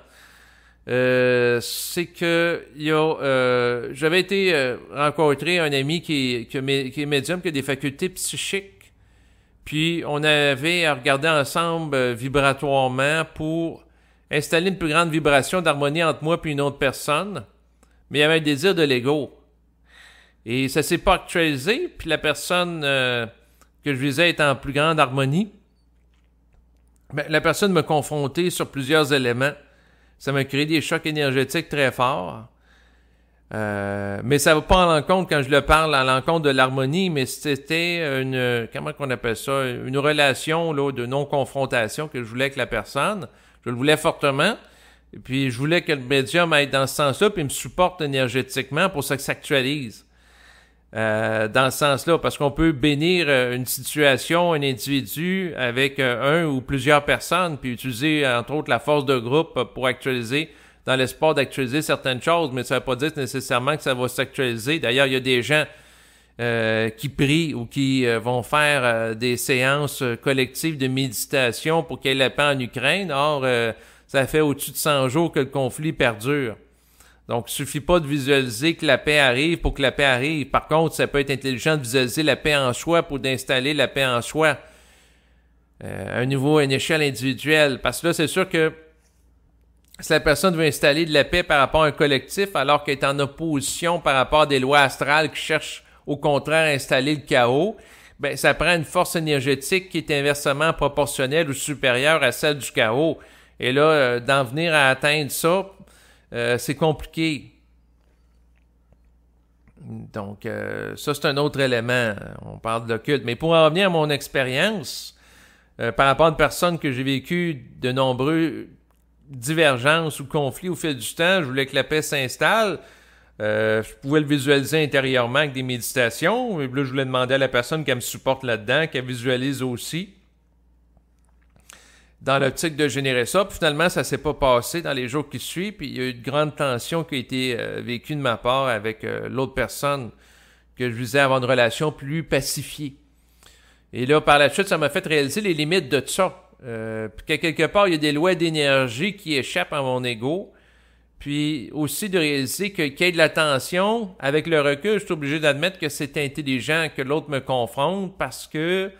c'est que j'avais été rencontrer un ami qui, qui, qui est médium, qui a des facultés psychiques puis on avait à regarder ensemble euh, vibratoirement pour installer une plus grande vibration d'harmonie entre moi et une autre personne. Mais il y avait un désir de l'ego. Et ça s'est pas actualisé, puis la personne euh, que je visais est en plus grande harmonie. Ben, la personne m'a confronté sur plusieurs éléments. Ça m'a créé des chocs énergétiques très forts. Euh, mais ça va pas à l'encontre quand je le parle à l'encontre de l'harmonie, mais c'était une comment qu'on appelle ça, une relation là, de non-confrontation que je voulais avec la personne. Je le voulais fortement. Et puis je voulais que le médium aille dans ce sens-là, puis me supporte énergétiquement pour ça que ça s'actualise. Euh, dans ce sens-là, parce qu'on peut bénir euh, une situation, un individu avec un ou plusieurs personnes, puis utiliser entre autres la force de groupe pour actualiser dans l'espoir d'actualiser certaines choses, mais ça ne veut pas dire nécessairement que ça va s'actualiser. D'ailleurs, il y a des gens euh, qui prient ou qui euh, vont faire euh, des séances collectives de méditation pour qu'il y ait la paix en Ukraine. Or, ça fait au-dessus de 100 jours que le conflit perdure. Donc, il suffit pas de visualiser que la paix arrive pour que la paix arrive. Par contre, ça peut être intelligent de visualiser la paix en soi pour d'installer la paix en soi à un niveau, à une échelle individuelle. Parce que là, c'est sûr que si la personne veut installer de la paix par rapport à un collectif alors qu'elle est en opposition par rapport à des lois astrales qui cherchent au contraire à installer le chaos, ben, ça prend une force énergétique qui est inversement proportionnelle ou supérieure à celle du chaos. Et là, euh, d'en venir à atteindre ça, euh, c'est compliqué. Donc, euh, ça, c'est un autre élément. On parle de l'occulte. Mais pour en revenir à mon expérience, par rapport à une personne que j'ai vécu de nombreux divergences ou conflits au fil du temps, je voulais que la paix s'installe. Euh, je pouvais le visualiser intérieurement avec des méditations. Et là, je voulais demander à la personne qu'elle me supporte là-dedans, qu'elle visualise aussi. Dans l'optique de générer ça. Puis finalement, ça s'est pas passé dans les jours qui suivent. Puis il y a eu une grande tension qui a été euh, vécue de ma part avec euh, l'autre personne que je visais avoir une relation plus pacifiée. Et là, par la suite, ça m'a fait réaliser les limites de ça. Puis qu'à quelque part, il y a des lois d'énergie qui échappent à mon ego puis aussi de réaliser que qu'il y ait de l'attention, avec le recul, je suis obligé d'admettre que c'est intelligent que l'autre me confronte parce que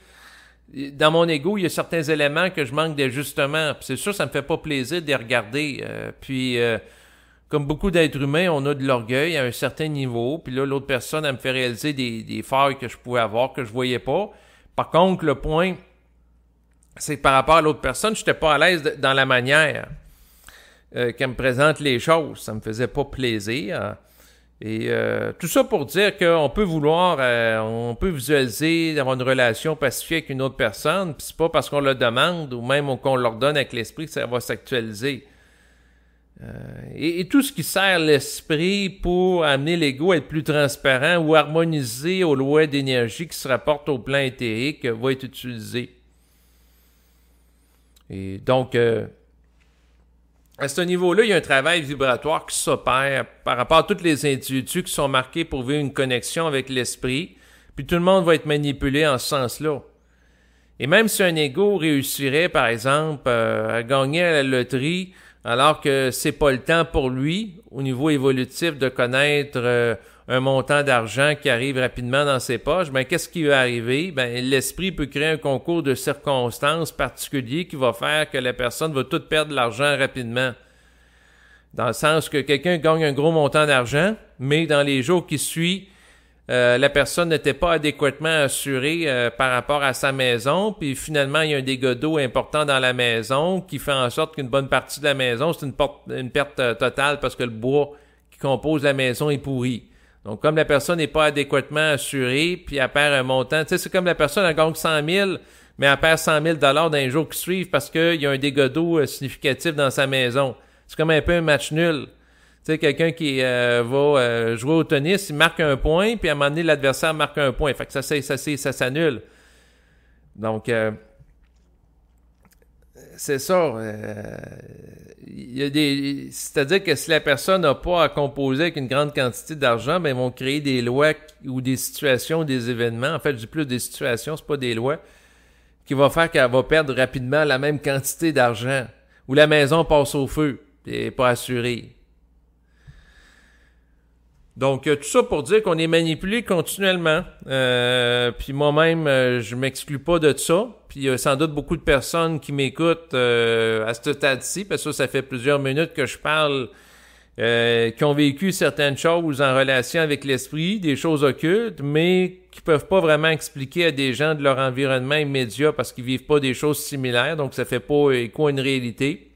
dans mon ego, il y a certains éléments que je manque d'ajustement. Puis c'est sûr, ça me fait pas plaisir de les regarder. Euh, puis euh, comme beaucoup d'êtres humains, on a de l'orgueil à un certain niveau. Puis là, l'autre personne, elle me fait réaliser des, des failles que je pouvais avoir, que je voyais pas. Par contre, le point, c'est que par rapport à l'autre personne, je n'étais pas à l'aise dans la manière. Euh, qu'elle me présente les choses. Ça me faisait pas plaisir. Et euh, tout ça pour dire qu'on peut vouloir, euh, on peut visualiser d'avoir une relation pacifique avec une autre personne, puis c'est pas parce qu'on le demande ou même qu'on l'ordonne avec l'esprit que ça va s'actualiser. Et, tout ce qui sert l'esprit pour amener l'ego à être plus transparent ou harmoniser aux lois d'énergie qui se rapportent au plan éthérique va être utilisé. Et donc, à ce niveau-là, il y a un travail vibratoire qui s'opère par rapport à tous les individus qui sont marqués pour vivre une connexion avec l'esprit, puis tout le monde va être manipulé en ce sens-là. Et même si un ego réussirait, par exemple, euh, à gagner à la loterie, alors que c'est pas le temps pour lui, au niveau évolutif, de connaître euh, un montant d'argent qui arrive rapidement dans ses poches, ben qu'est-ce qui va arriver? Ben l'esprit peut créer un concours de circonstances particuliers qui va faire que la personne va tout perdre l'argent rapidement. Dans le sens que quelqu'un gagne un gros montant d'argent, mais dans les jours qui suivent, euh, la personne n'était pas adéquatement assurée euh, par rapport à sa maison, puis finalement il y a un dégât d'eau important dans la maison qui fait en sorte qu'une bonne partie de la maison c'est une, une, perte euh, totale parce que le bois qui compose la maison est pourri. Donc, comme la personne n'est pas adéquatement assurée, puis elle perd un montant, tu sais, c'est comme la personne, elle gagne 100 000, mais elle perd 100 000 dans les jours qui suivent parce qu'il y a un dégât d'eau euh, significatif dans sa maison. C'est comme un peu un match nul. Tu sais, quelqu'un qui euh, va euh, jouer au tennis, il marque un point, puis à un moment donné, l'adversaire marque un point. Fait que ça, ça, ça, ça s'annule. Donc, c'est ça. C'est-à-dire que si la personne n'a pas à composer avec une grande quantité d'argent, ben ils vont créer des lois ou des situations, des événements. En fait, je plus des situations, c'est pas des lois, qui vont faire qu'elle va perdre rapidement la même quantité d'argent. Ou la maison passe au feu et pas assurée. Donc, euh, tout ça pour dire qu'on est manipulé continuellement. Euh, puis moi-même, euh, je m'exclus pas de ça. Puis sans doute beaucoup de personnes qui m'écoutent à ce stade-ci, parce que ça, ça fait plusieurs minutes que je parle, qui ont vécu certaines choses en relation avec l'esprit, des choses occultes, mais qui peuvent pas vraiment expliquer à des gens de leur environnement immédiat parce qu'ils vivent pas des choses similaires, donc ça fait pas écho à une réalité.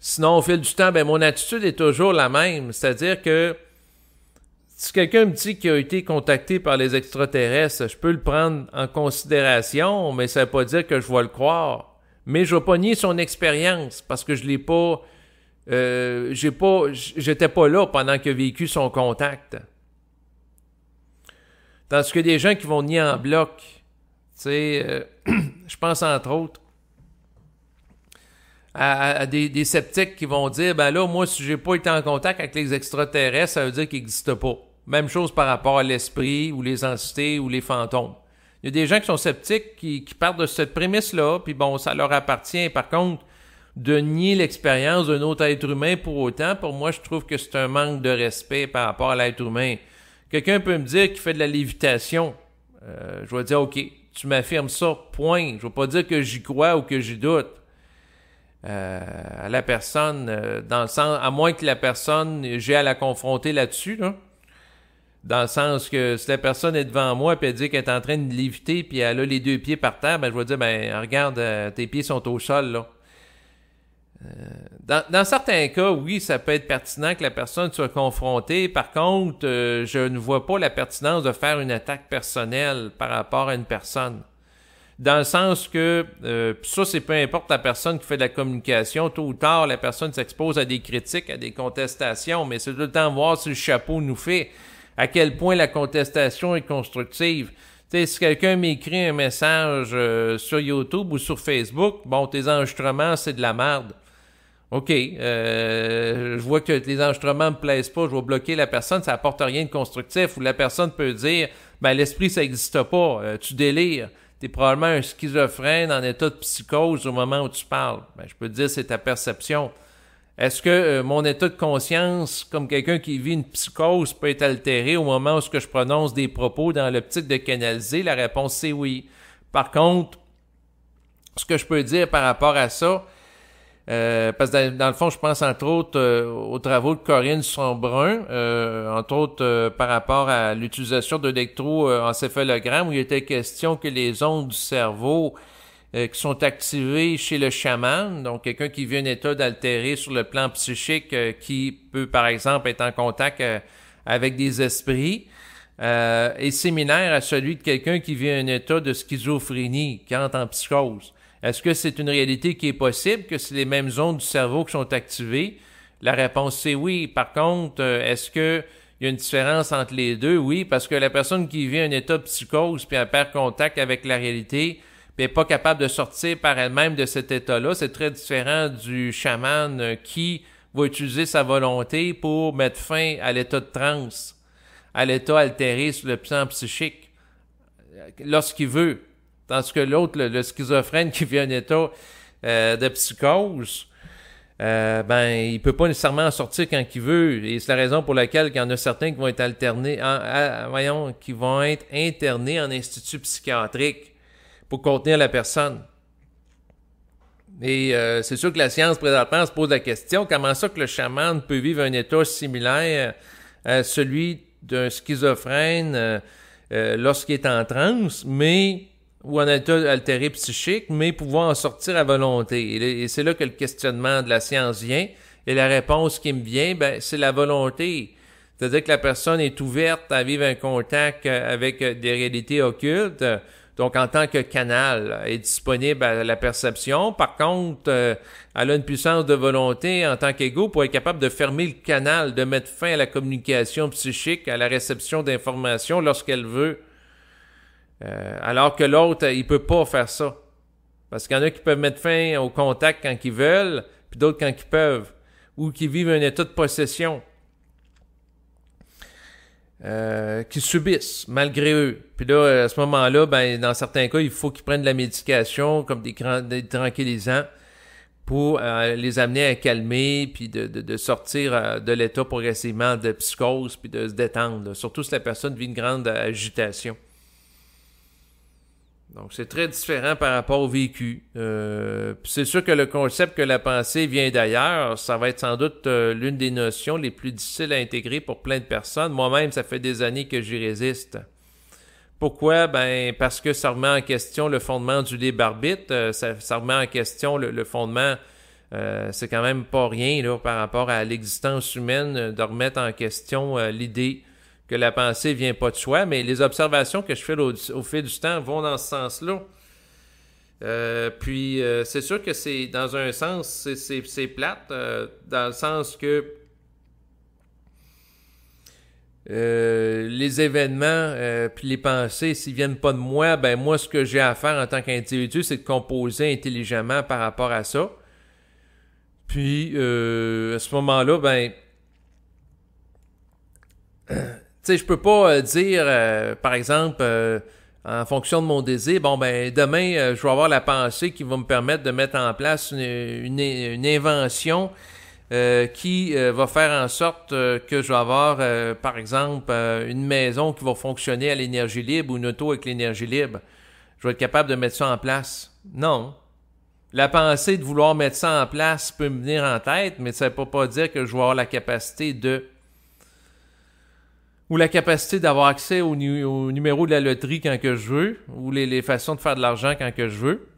Sinon, au fil du temps, ben, mon attitude est toujours la même. C'est-à-dire que si quelqu'un me dit qu'il a été contacté par les extraterrestres, je peux le prendre en considération, mais ça veut pas dire que je vais le croire. Mais je vais pas nier son expérience parce que je l'ai pas, euh, pas, j'étais pas là pendant qu'il a vécu son contact. Tandis que des gens qui vont nier en bloc, tu sais, euh, je pense entre autres à, des, sceptiques qui vont dire ben là, moi, si j'ai pas été en contact avec les extraterrestres, ça veut dire qu'ils n'existent pas. Même chose par rapport à l'esprit ou les entités ou les fantômes. Il y a des gens qui sont sceptiques qui, qui partent de cette prémisse-là, puis bon, ça leur appartient. Par contre, de nier l'expérience d'un autre être humain pour autant, pour moi, je trouve que c'est un manque de respect par rapport à l'être humain. Quelqu'un peut me dire qu'il fait de la lévitation. Euh, je vais dire, OK, tu m'affirmes ça, point. Je vais pas dire que j'y crois ou que j'y doute. Euh, à la personne, euh, dans le sens, à moins que la personne, j'ai à la confronter là-dessus, là. Dans le sens que si la personne est devant moi et elle dit qu'elle est en train de léviter puis elle a les deux pieds par terre, ben je vais dire ben regarde, tes pieds sont au sol dans, certains cas, oui, ça peut être pertinent que la personne soit confrontée. Par contre, je ne vois pas la pertinence de faire une attaque personnelle par rapport à une personne dans le sens que euh, ça, c'est peu importe la personne qui fait de la communication, tôt ou tard, la personne s'expose à des critiques, à des contestations, mais c'est tout le temps voir si le chapeau nous fait, à quel point la contestation est constructive. Tu sais, si quelqu'un m'écrit un message euh, sur YouTube ou sur Facebook, bon, tes enregistrements, c'est de la merde. OK, euh, je vois que les enregistrements me plaisent pas, je vais bloquer la personne, ça apporte rien de constructif. Ou la personne peut dire, ben l'esprit ça n'existe pas, tu délires tu es probablement un schizophrène en état de psychose au moment où tu parles. Ben, je peux te dire, c'est ta perception. Est-ce que euh, mon état de conscience, comme quelqu'un qui vit une psychose, peut être altéré au moment où je prononce des propos dans l'optique de canaliser? La réponse, c'est oui. Par contre, ce que je peux dire par rapport à ça, euh, parce que dans, le fond, je pense entre autres euh, aux travaux de Corinne Sombrun, euh, entre autres par rapport à l'utilisation d'électroencéphalogramme, où il était question que les ondes du cerveau qui sont activées chez le chaman, donc quelqu'un qui vit un état d'altéré sur le plan psychique, qui peut par exemple être en contact avec des esprits, est similaire à celui de quelqu'un qui vit un état de schizophrénie, qui entre en psychose. Est-ce que c'est une réalité qui est possible, que c'est les mêmes zones du cerveau qui sont activées? La réponse c'est oui. Par contre, euh, est-ce qu'il y a une différence entre les deux? Oui, parce que la personne qui vit un état de psychose puis elle perd contact avec la réalité, puis n'est pas capable de sortir par elle-même de cet état-là, c'est très différent du chaman euh, qui va utiliser sa volonté pour mettre fin à l'état de transe, à l'état altéré sur le plan psychique, lorsqu'il veut. Tandis que l'autre, le, schizophrène qui vit un état euh, de psychose, euh, ben, il peut pas nécessairement sortir quand il veut. Et c'est la raison pour laquelle il y en a certains qui vont être alternés, en, voyons, qui vont être internés en institut psychiatrique pour contenir la personne. Et euh, c'est sûr que la science présentement se pose la question comment ça que le chaman peut vivre un état similaire à celui d'un schizophrène euh, lorsqu'il est en transe, mais ou en état altéré psychique, mais pouvoir en sortir à volonté. Et c'est là que le questionnement de la science vient. Et la réponse qui me vient, ben, c'est la volonté. C'est-à-dire que la personne est ouverte à vivre un contact avec des réalités occultes. Donc, en tant que canal, est disponible à la perception. Par contre, euh, elle a une puissance de volonté en tant qu'ego pour être capable de fermer le canal, de mettre fin à la communication psychique, à la réception d'informations lorsqu'elle veut. Euh, alors que l'autre, il peut pas faire ça. Parce qu'il y en a qui peuvent mettre fin au contact quand ils veulent, puis d'autres quand ils peuvent, ou qui vivent un état de possession, euh, qui subissent malgré eux. Puis là, à ce moment-là, ben, dans certains cas, il faut qu'ils prennent de la médication, comme des, tranquillisants, pour euh, les amener à calmer, puis de, de, sortir de l'état progressivement de psychose, puis de se détendre. Surtout si la personne vit une grande agitation. Donc, c'est très différent par rapport au vécu. Euh, c'est sûr que le concept que la pensée vient d'ailleurs, ça va être sans doute euh, l'une des notions les plus difficiles à intégrer pour plein de personnes. Moi-même, ça fait des années que j'y résiste. Pourquoi? Ben, parce que ça remet en question le fondement du libre arbitre, euh, ça, remet en question le, fondement Euh, c'est quand même pas rien là, par rapport à l'existence humaine de remettre en question l'idée que la pensée vient pas de soi, mais les observations que je fais au, fil du temps vont dans ce sens-là. puis c'est sûr que c'est dans un sens, c'est plate, dans le sens que euh, les événements euh, puis les pensées, s'ils viennent pas de moi, ben moi, ce que j'ai à faire en tant qu'individu, c'est de composer intelligemment par rapport à ça. Puis, euh, à ce moment-là, ben, tu sais, je peux pas dire, par exemple, en fonction de mon désir, bon, ben, demain, je vais avoir la pensée qui va me permettre de mettre en place une, une invention euh, qui euh, va faire en sorte euh, que je vais avoir, par exemple, une maison qui va fonctionner à l'énergie libre ou une auto avec l'énergie libre. Je vais être capable de mettre ça en place. Non. La pensée de vouloir mettre ça en place peut me venir en tête, mais ça ne peut pas dire que je vais avoir la capacité de... ou la capacité d'avoir accès au, numéro de la loterie quand que je veux, ou les, les façons de faire de l'argent quand que je veux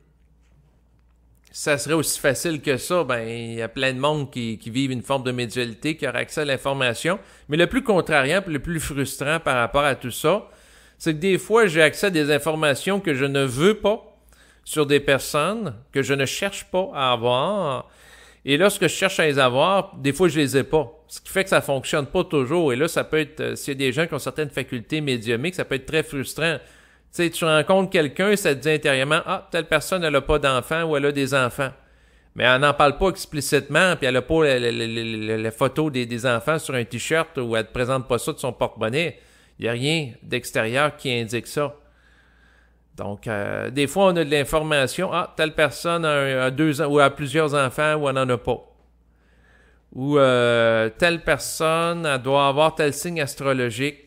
ça serait aussi facile que ça, ben il y a plein de monde qui, qui vivent une forme de médialité, qui aura accès à l'information. Mais le plus contrariant, le plus frustrant par rapport à tout ça, c'est que des fois j'ai accès à des informations que je ne veux pas sur des personnes que je ne cherche pas à avoir. Et lorsque je cherche à les avoir, des fois je les ai pas. Ce qui fait que ça fonctionne pas toujours. Et là, ça peut être, euh, s'il y a des gens qui ont certaines facultés médiumiques, ça peut être très frustrant sais, tu rencontres quelqu'un, ça te dit intérieurement, ah, telle personne, elle n'a pas d'enfants ou elle a des enfants. Mais elle n'en parle pas explicitement, puis elle n'a pas la, photo des, enfants sur un t-shirt ou elle ne présente pas ça de son porte-monnaie. Il n'y a rien d'extérieur qui indique ça. Donc, euh, des fois, on a de l'information. Ah, telle personne a, deux ou a plusieurs enfants ou elle n'en a pas. Ou euh, telle personne elle doit avoir tel signe astrologique.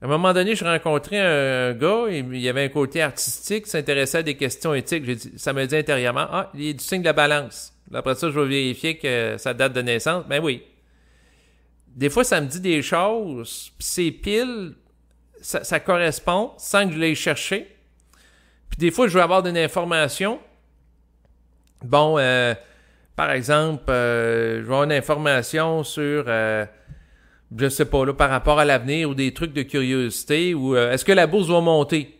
À un moment donné, je rencontrais un, gars, il, y avait un côté artistique, s'intéressait à des questions éthiques. Dit, ça me dit intérieurement, ah, il est du signe de la balance. Après ça, je vais vérifier que sa date de naissance. Ben oui. Des fois, ça me dit des choses, puis c'est pile, ça, correspond sans que je l'aie cherché. Puis des fois, je veux avoir une information. Bon, euh, par exemple, euh, je avoir une information sur... Euh, je sais pas, là, par rapport à l'avenir ou des trucs de curiosité ou euh, est-ce que la bourse va monter?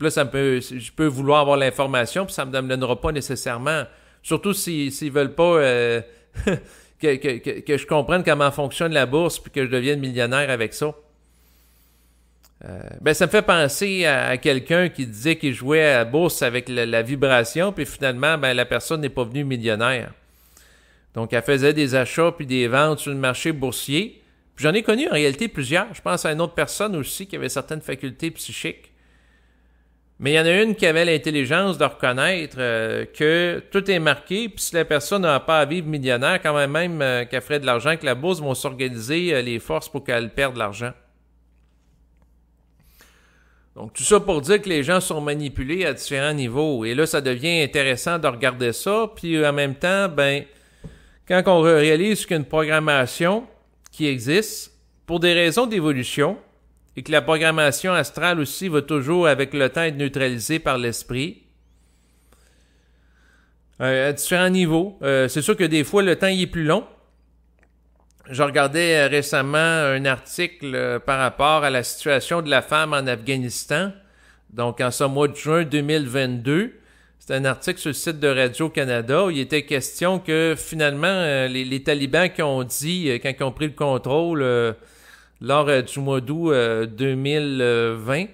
là, ça peut, je peux vouloir avoir l'information, puis ça me donnera pas nécessairement. Surtout s'ils si, veulent pas euh, que, que, que, je comprenne comment fonctionne la bourse puis que je devienne millionnaire avec ça. Euh, ben, ça me fait penser à, quelqu'un qui disait qu'il jouait à la bourse avec la, vibration, puis finalement, ben, la personne n'est pas venue millionnaire. Donc, elle faisait des achats puis des ventes sur le marché boursier. J'en ai connu en réalité plusieurs. Je pense à une autre personne aussi qui avait certaines facultés psychiques. Mais il y en a une qui avait l'intelligence de reconnaître euh, que tout est marqué, puis si la personne n'a pas à vivre millionnaire, quand même, même euh, qu'elle ferait de l'argent, que la bourse vont s'organiser les forces pour qu'elle perde de l'argent. Donc, tout ça pour dire que les gens sont manipulés à différents niveaux. Et là, ça devient intéressant de regarder ça, puis en même temps, ben, quand on réalise qu'une programmation qui existe, pour des raisons d'évolution, et que la programmation astrale aussi va toujours avec le temps être neutralisée par l'esprit, euh, à différents niveaux. Euh, c'est sûr que des fois, le temps y est plus long. Je regardais euh, récemment un article par rapport à la situation de la femme en Afghanistan, donc en ce mois de juin 2022. C'est un article sur le site de Radio-Canada où il était question que finalement, euh, les, talibans qui ont dit, euh, quand ils ont pris le contrôle euh, lors du mois d'août 2020,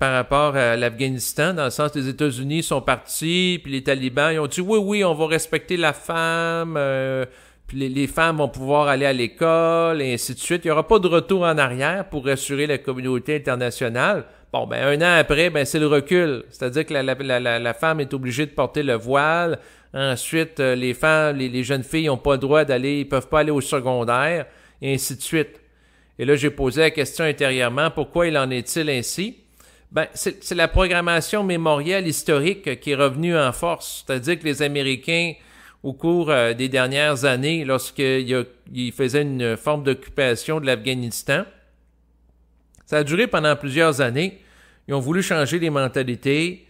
par rapport à l'Afghanistan, dans le sens que les États-Unis sont partis, puis les talibans ils ont dit oui, oui, on va respecter la femme, puis les, les, femmes vont pouvoir aller à l'école, et ainsi de suite. Il n'y aura pas de retour en arrière pour rassurer la communauté internationale. Bon, ben un an après, ben c'est le recul. C'est-à-dire que la, la, la, femme est obligée de porter le voile. Ensuite, euh, les femmes, les, jeunes filles n'ont pas le droit d'aller, ils peuvent pas aller au secondaire, et ainsi de suite. Et là, j'ai posé la question intérieurement, pourquoi il en est-il ainsi? Ben, c'est la programmation mémorielle historique qui est revenue en force. C'est-à-dire que les Américains, au cours euh, des dernières années, lorsqu'ils faisaient une forme d'occupation de l'Afghanistan, ça a duré pendant plusieurs années. Ils ont voulu changer les mentalités.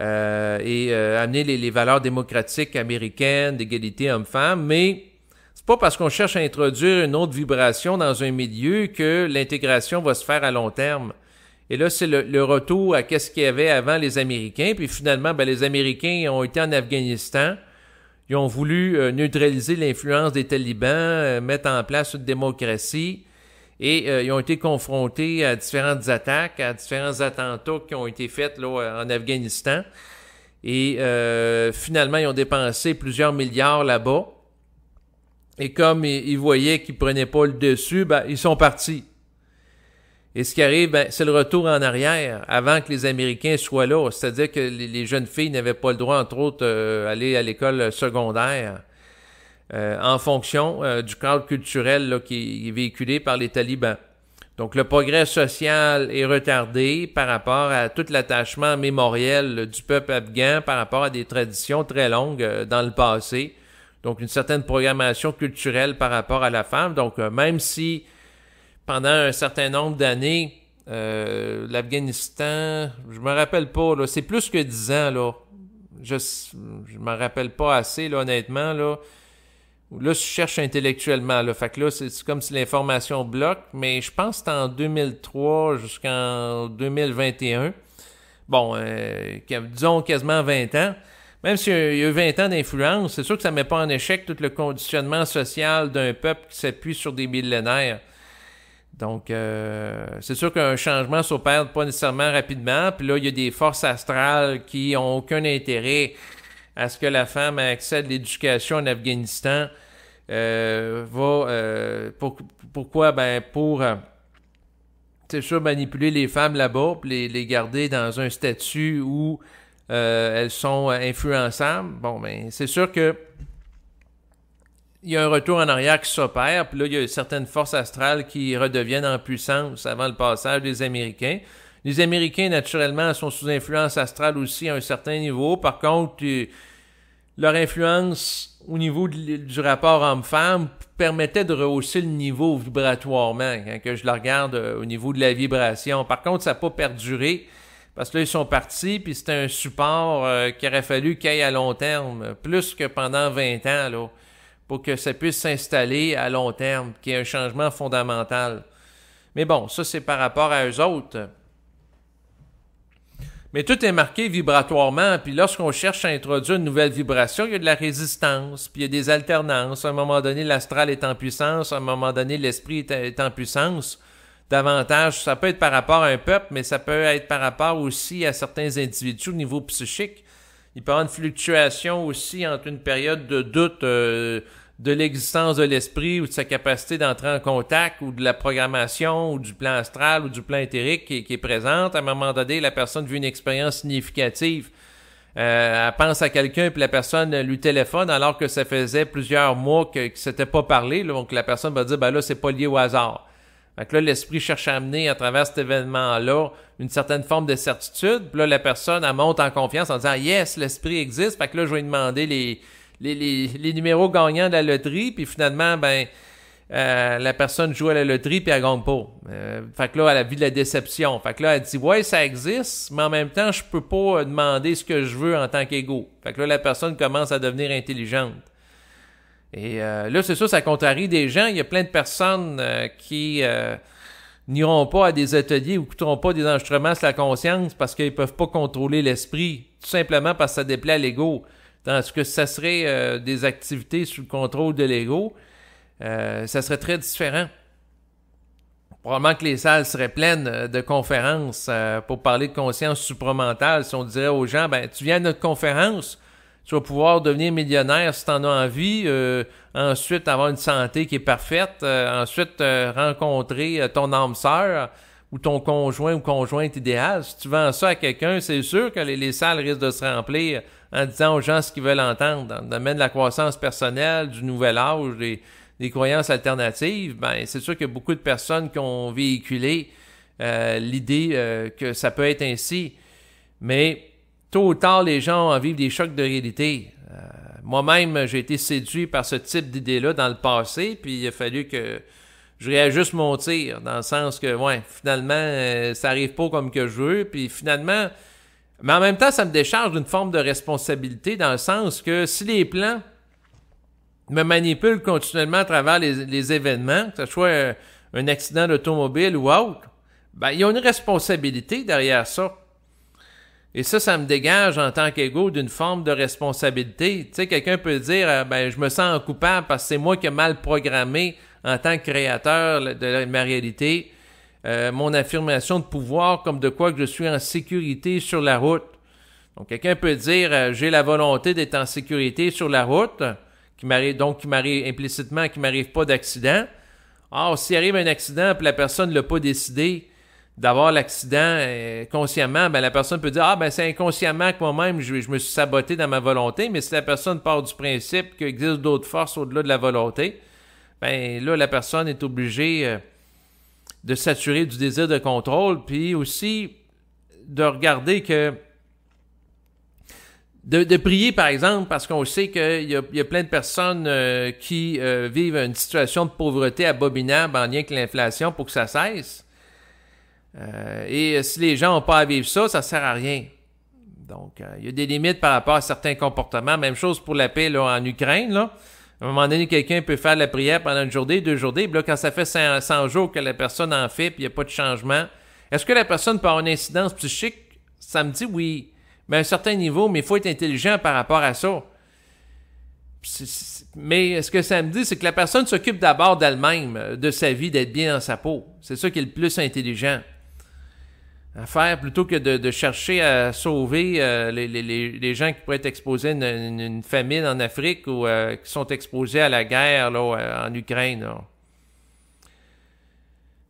euh, et euh, amener les, valeurs démocratiques américaines, d'égalité homme-femme, mais c'est pas parce qu'on cherche à introduire une autre vibration dans un milieu que l'intégration va se faire à long terme. Et là, c'est le, retour à qu'est-ce qu'il y avait avant les Américains. Puis finalement, ben, les Américains ont été en Afghanistan. Ils ont voulu euh, neutraliser l'influence des talibans, mettre en place une démocratie. Et ils ont été confrontés à différentes attaques, à différents attentats qui ont été faits là, en Afghanistan. Et euh, finalement, ils ont dépensé plusieurs milliards là-bas. Et comme ils, voyaient qu'ils prenaient pas le dessus, ben, ils sont partis. Et ce qui arrive, ben, c'est le retour en arrière avant que les Américains soient là. C'est-à-dire que les, jeunes filles n'avaient pas le droit, entre autres, d'aller euh, à l'école secondaire. Euh, en fonction euh, du cadre culturel qui est véhiculé par les talibans. Donc le progrès social est retardé par rapport à tout l'attachement mémoriel du peuple afghan par rapport à des traditions très longues euh, dans le passé. Donc une certaine programmation culturelle par rapport à la femme. Donc même si pendant un certain nombre d'années, l'Afghanistan, je me rappelle pas, là, c'est plus que dix ans, là. Je ne me rappelle pas assez, là, honnêtement, là. Là, je cherche intellectuellement. Là. Fait que là, c'est comme si l'information bloque, mais je pense que c'est en 2003 jusqu'en 2021. Bon, euh, disons quasiment 20 ans. Même s'il y a eu 20 ans d'influence, c'est sûr que ça met pas en échec tout le conditionnement social d'un peuple qui s'appuie sur des millénaires. Donc, euh, c'est sûr qu'un changement s'opère pas nécessairement rapidement. Puis là, il y a des forces astrales qui ont aucun intérêt à ce que la femme accède à l'éducation en Afghanistan euh, va euh, pourquoi? Ben pour c'est sûr manipuler les femmes là-bas les, les garder dans un statut où elles sont influençables bon ben c'est sûr que il y a un retour en arrière qui s'opère, puis là, il y a certaines forces astrales qui redeviennent en puissance avant le passage des Américains. Les Américains, naturellement, sont sous influence astrale aussi à un certain niveau. Par contre, leur influence au niveau du rapport homme-femme permettait de rehausser le niveau vibratoirement quand que je la regarde euh, au niveau de la vibration. Par contre, ça n'a pas perduré parce que là, ils sont partis, puis c'était un support euh, qu'il aurait fallu qu'il aille à long terme, plus que pendant 20 ans, là, pour que ça puisse s'installer à long terme, qu'il y ait un changement fondamental. Mais bon, ça, c'est par rapport à eux autres. Mais tout est marqué vibratoirement, puis lorsqu'on cherche à introduire une nouvelle vibration, il y a de la résistance, puis il y a des alternances. À un moment donné, l'astral est en puissance, à un moment donné, l'esprit est en puissance. Davantage, ça peut être par rapport à un peuple, mais ça peut être par rapport aussi à certains individus au niveau psychique. Il peut y avoir une fluctuation aussi entre une période de doute euh, de l'existence de l'esprit ou de sa capacité d'entrer en contact ou de la programmation ou du plan astral ou du plan éthérique qui, est présente. À un moment donné, la personne vit une expérience significative. Euh, elle pense à quelqu'un puis la personne lui téléphone alors que ça faisait plusieurs mois que, ne s'était pas parlé. donc la personne va dire ben là c'est pas lié au hasard. Fait là l'esprit cherche à amener à travers cet événement-là une certaine forme de certitude. Puis là la personne monte en confiance en disant yes l'esprit existe. Fait que là je vais demander les les, numéros gagnants de la loterie, puis finalement, ben, euh, la personne joue à la loterie puis elle gagne pas. Euh, fait que là, elle a vu de la déception. Fait que là, elle dit ouais, ça existe, mais en même temps, je peux pas demander ce que je veux en tant qu'ego. Fait que là, la personne commence à devenir intelligente. Et euh, là, c'est ça, ça contrarie des gens. Il y a plein de personnes qui n'iront pas à des ateliers ou n'écouteront pas des enregistrements sur la conscience parce qu'ils peuvent pas contrôler l'esprit, tout simplement parce que ça déplaît à l'ego. Tandis que ça serait euh, des activités sous le contrôle de l'ego, euh, ça serait très différent. Probablement que les salles seraient pleines euh, de conférences pour parler de conscience supramentale. Si on dirait aux gens, ben, tu viens à notre conférence, tu vas pouvoir devenir millionnaire si tu en as envie, ensuite avoir une santé qui est parfaite, ensuite rencontrer ton âme sœur ou ton conjoint ou conjointe idéal. Si tu vends ça à quelqu'un, c'est sûr que les salles risquent de se remplir en disant aux gens ce qu'ils veulent entendre dans le domaine de la croissance personnelle, du nouvel âge, des, croyances alternatives, ben c'est sûr qu'il y a beaucoup de personnes qui ont véhiculé euh, l'idée euh, que ça peut être ainsi. Mais tôt ou tard, les gens en vivent des chocs de réalité. Euh, moi-même, j'ai été séduit par ce type d'idée-là dans le passé, puis il a fallu que je réajuste mon tir, dans le sens que, ouais, finalement, ça arrive pas comme que je veux, puis finalement, Mais en même temps, ça me décharge d'une forme de responsabilité dans le sens que si les plans me manipulent continuellement à travers les, événements, que ce soit euh, un accident d'automobile ou autre, ben, il y a une responsabilité derrière ça. Et ça, ça me dégage en tant qu'ego d'une forme de responsabilité. Tu sais, quelqu'un peut dire, euh, ben, je me sens coupable parce que c'est moi qui ai mal programmé en tant que créateur de ma réalité euh, mon affirmation de pouvoir comme de quoi que je suis en sécurité sur la route. Donc quelqu'un peut dire euh, j'ai la volonté d'être en sécurité sur la route, donc qui m'arrive implicitement qui m'arrive pas d'accident. Or s'il arrive un accident et la personne ne l'a pas décidé d'avoir l'accident euh, consciemment, ben la personne peut dire ah ben c'est inconsciemment que moi-même je, je, me suis saboté dans ma volonté, mais si la personne part du principe qu'il existe d'autres forces au-delà de la volonté, ben là la personne est obligée de s'assurer du désir de contrôle, puis aussi de regarder que de, prier, par exemple, parce qu'on sait qu'il y, y, a plein de personnes euh, qui euh, vivent une situation de pauvreté abominable en lien avec l'inflation pour que ça cesse. Euh, et si les gens n'ont pas à vivre ça, ça sert à rien. Donc, il y a des limites par rapport à certains comportements. Même chose pour la paix en Ukraine. Là. À un moment donné, quelqu'un peut faire la prière pendant une journée, deux journées, puis là, quand ça fait 100 jours que la personne en fait, puis il n'y a pas de changement, est-ce que la personne peut avoir une incidence psychique? Ça me dit oui. Mais à un certain niveau, mais il faut être intelligent par rapport à ça. Mais ce que ça me dit, c'est que la personne s'occupe d'abord d'elle-même, de sa vie, d'être bien dans sa peau. C'est ça qui est le plus intelligent à faire plutôt que de, chercher à sauver euh, les, gens qui pourraient être exposés à une, famine en Afrique ou euh, qui sont exposés à la guerre là, euh, en Ukraine.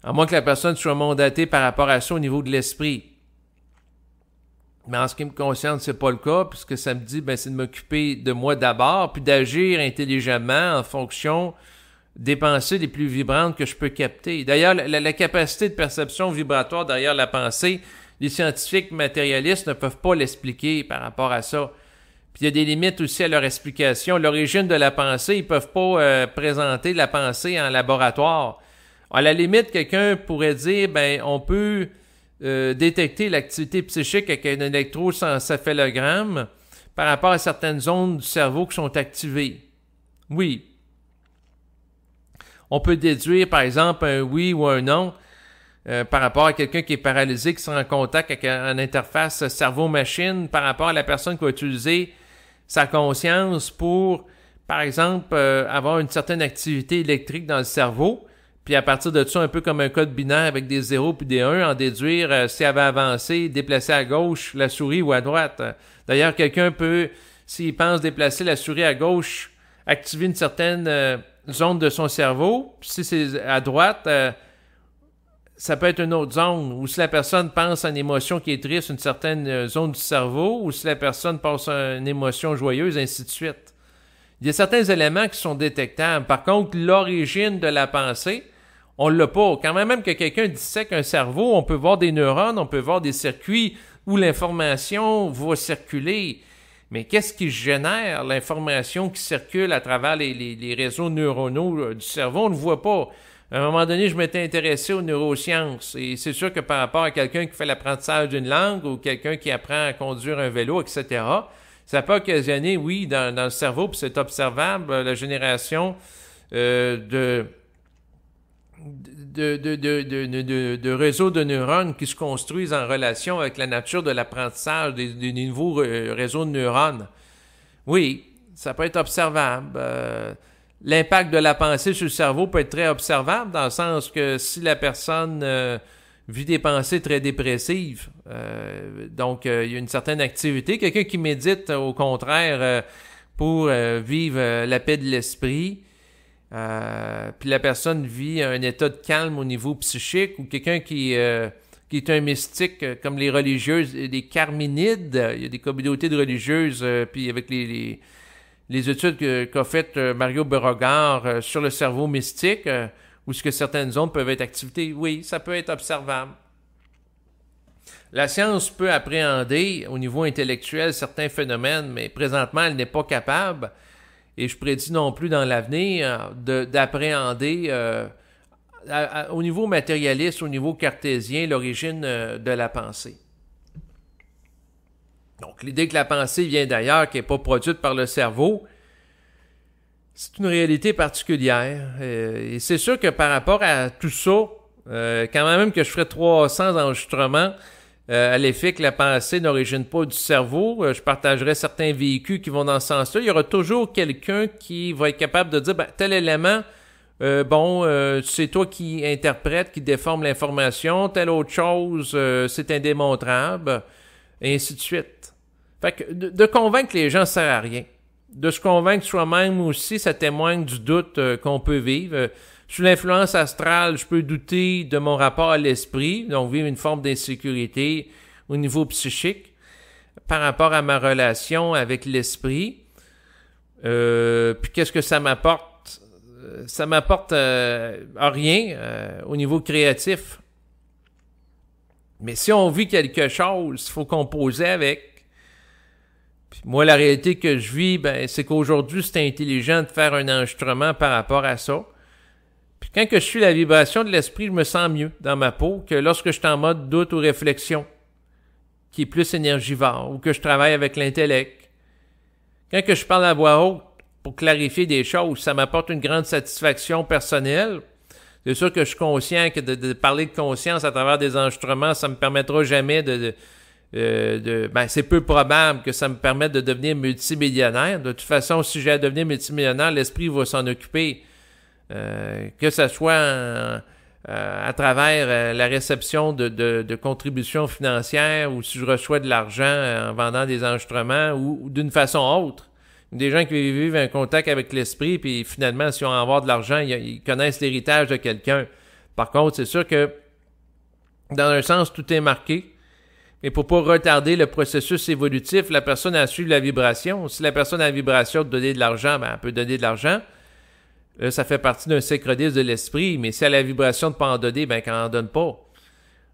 À moins que la personne soit mandatée par rapport à ça au niveau de l'esprit. Mais en ce qui me concerne, c'est pas le cas, puisque ça me dit, ben, c'est de m'occuper de moi d'abord, puis d'agir intelligemment en fonction des pensées les plus vibrantes que je peux capter. D'ailleurs, la, capacité de perception vibratoire derrière la pensée, les scientifiques matérialistes ne peuvent pas l'expliquer par rapport à ça. Puis il y a des limites aussi à leur explication. L'origine de la pensée, ils peuvent pas euh, présenter la pensée en laboratoire. À la limite, quelqu'un pourrait dire, ben, on peut euh, détecter l'activité psychique avec un électroencéphalogramme par rapport à certaines zones du cerveau qui sont activées. Oui, on peut déduire, par exemple, un oui ou un non euh, par rapport à quelqu'un qui est paralysé, qui sera en contact avec une interface cerveau-machine, par rapport à la personne qui va utiliser sa conscience pour, par exemple, euh, avoir une certaine activité électrique dans le cerveau, puis à partir de ça, un peu comme un code binaire avec des 0 puis des 1, en déduire euh, si elle avait avancé, déplacer à gauche la souris ou à droite. D'ailleurs, quelqu'un peut, s'il pense déplacer la souris à gauche, activer une certaine zone de son cerveau. Si c'est à droite, euh, ça peut être une autre zone. Ou si la personne pense à une émotion qui est triste, une certaine euh, zone du cerveau. Ou si la personne pense à une émotion joyeuse, ainsi de suite. Il y a certains éléments qui sont détectables. Par contre, l'origine de la pensée, on l'a pas. Quand même, que quelqu'un dissèque un cerveau, on peut voir des neurones, on peut voir des circuits où l'information va circuler. Mais qu'est-ce qui génère l'information qui circule à travers les, réseaux neuronaux euh, du cerveau? On ne voit pas. À un moment donné, je m'étais intéressé aux neurosciences. Et c'est sûr que par rapport à quelqu'un qui fait l'apprentissage d'une langue ou quelqu'un qui apprend à conduire un vélo, etc., ça peut occasionner, oui, dans, le cerveau, puis c'est observable, la génération euh, de de, de, de, de, réseaux de neurones qui se construisent en relation avec la nature de l'apprentissage des, nouveaux réseaux de neurones. Oui, ça peut être observable. Euh, l'impact de la pensée sur le cerveau peut être très observable dans le sens que si la personne euh, vit des pensées très dépressives, euh, donc il y a une certaine activité, quelqu'un qui médite au contraire pour vivre la paix de l'esprit, euh, puis la personne vit un état de calme au niveau psychique ou quelqu'un qui, euh, est un mystique euh, comme les religieuses, des carminides, il y a des communautés de religieuses, puis avec les, les, études qu'a faites Mario Beauregard sur le cerveau mystique, où ce que certaines zones peuvent être activées, oui, ça peut être observable. La science peut appréhender au niveau intellectuel certains phénomènes, mais présentement, elle n'est pas capable et je prédis non plus dans l'avenir d'appréhender euh, au niveau matérialiste, au niveau cartésien, l'origine euh, de la pensée. Donc, l'idée que la pensée vient d'ailleurs, qui n'est pas produite par le cerveau, c'est une réalité particulière. Euh, et c'est sûr que par rapport à tout ça, quand même que je ferais 300 enregistrements euh, à l'effet que la pensée n'origine pas du cerveau, je partagerai certains véhicules qui vont dans ce sens-là. Il y aura toujours quelqu'un qui va être capable de dire ben, tel élément, bon, c'est toi qui interprète, qui déforme l'information, telle autre chose, c'est indémontrable, et ainsi de suite. Fait que de, convaincre les gens, ça sert à rien de se convaincre soi-même aussi, ça témoigne du doute euh, qu'on peut vivre. Euh, sous l'influence astrale, je peux douter de mon rapport à l'esprit, donc vivre une forme d'insécurité au niveau psychique par rapport à ma relation avec l'esprit. Euh, puis qu'est-ce que ça m'apporte? Ça m'apporte rien au niveau créatif. Mais si on vit quelque chose, il faut composer avec moi, la réalité que je vis, ben, c'est qu'aujourd'hui, c'est intelligent de faire un enregistrement par rapport à ça. Quand que je suis la vibration de l'esprit, je me sens mieux dans ma peau que lorsque je suis en mode doute ou réflexion, qui est plus énergivore, ou que je travaille avec l'intellect. Quand que je parle à voix haute pour clarifier des choses, ça m'apporte une grande satisfaction personnelle. C'est sûr que je suis conscient que de, parler de conscience à travers des enregistrements, ça me permettra jamais de euh, ben, c'est peu probable que ça me permette de devenir multimillionnaire. De toute façon, si j'ai à devenir multimillionnaire, l'esprit va s'en occuper. Euh, que ce soit euh, à travers la réception de, de, contributions financières ou si je reçois de l'argent en vendant des enregistrements ou, d'une façon autre. Des gens qui vivent un contact avec l'esprit, puis finalement, si on en avoir de l'argent, ils, connaissent l'héritage de quelqu'un. Par contre, c'est sûr que dans un sens, tout est marqué. Mais pour pas retarder le processus évolutif, la personne a suivi la vibration. Si la personne a la vibration de donner de l'argent, ben, elle peut donner de l'argent. Ça fait partie d'un synchronisme de l'esprit. Mais elle a la vibration de ne pas en donner, ben, qu'elle n'en donne pas.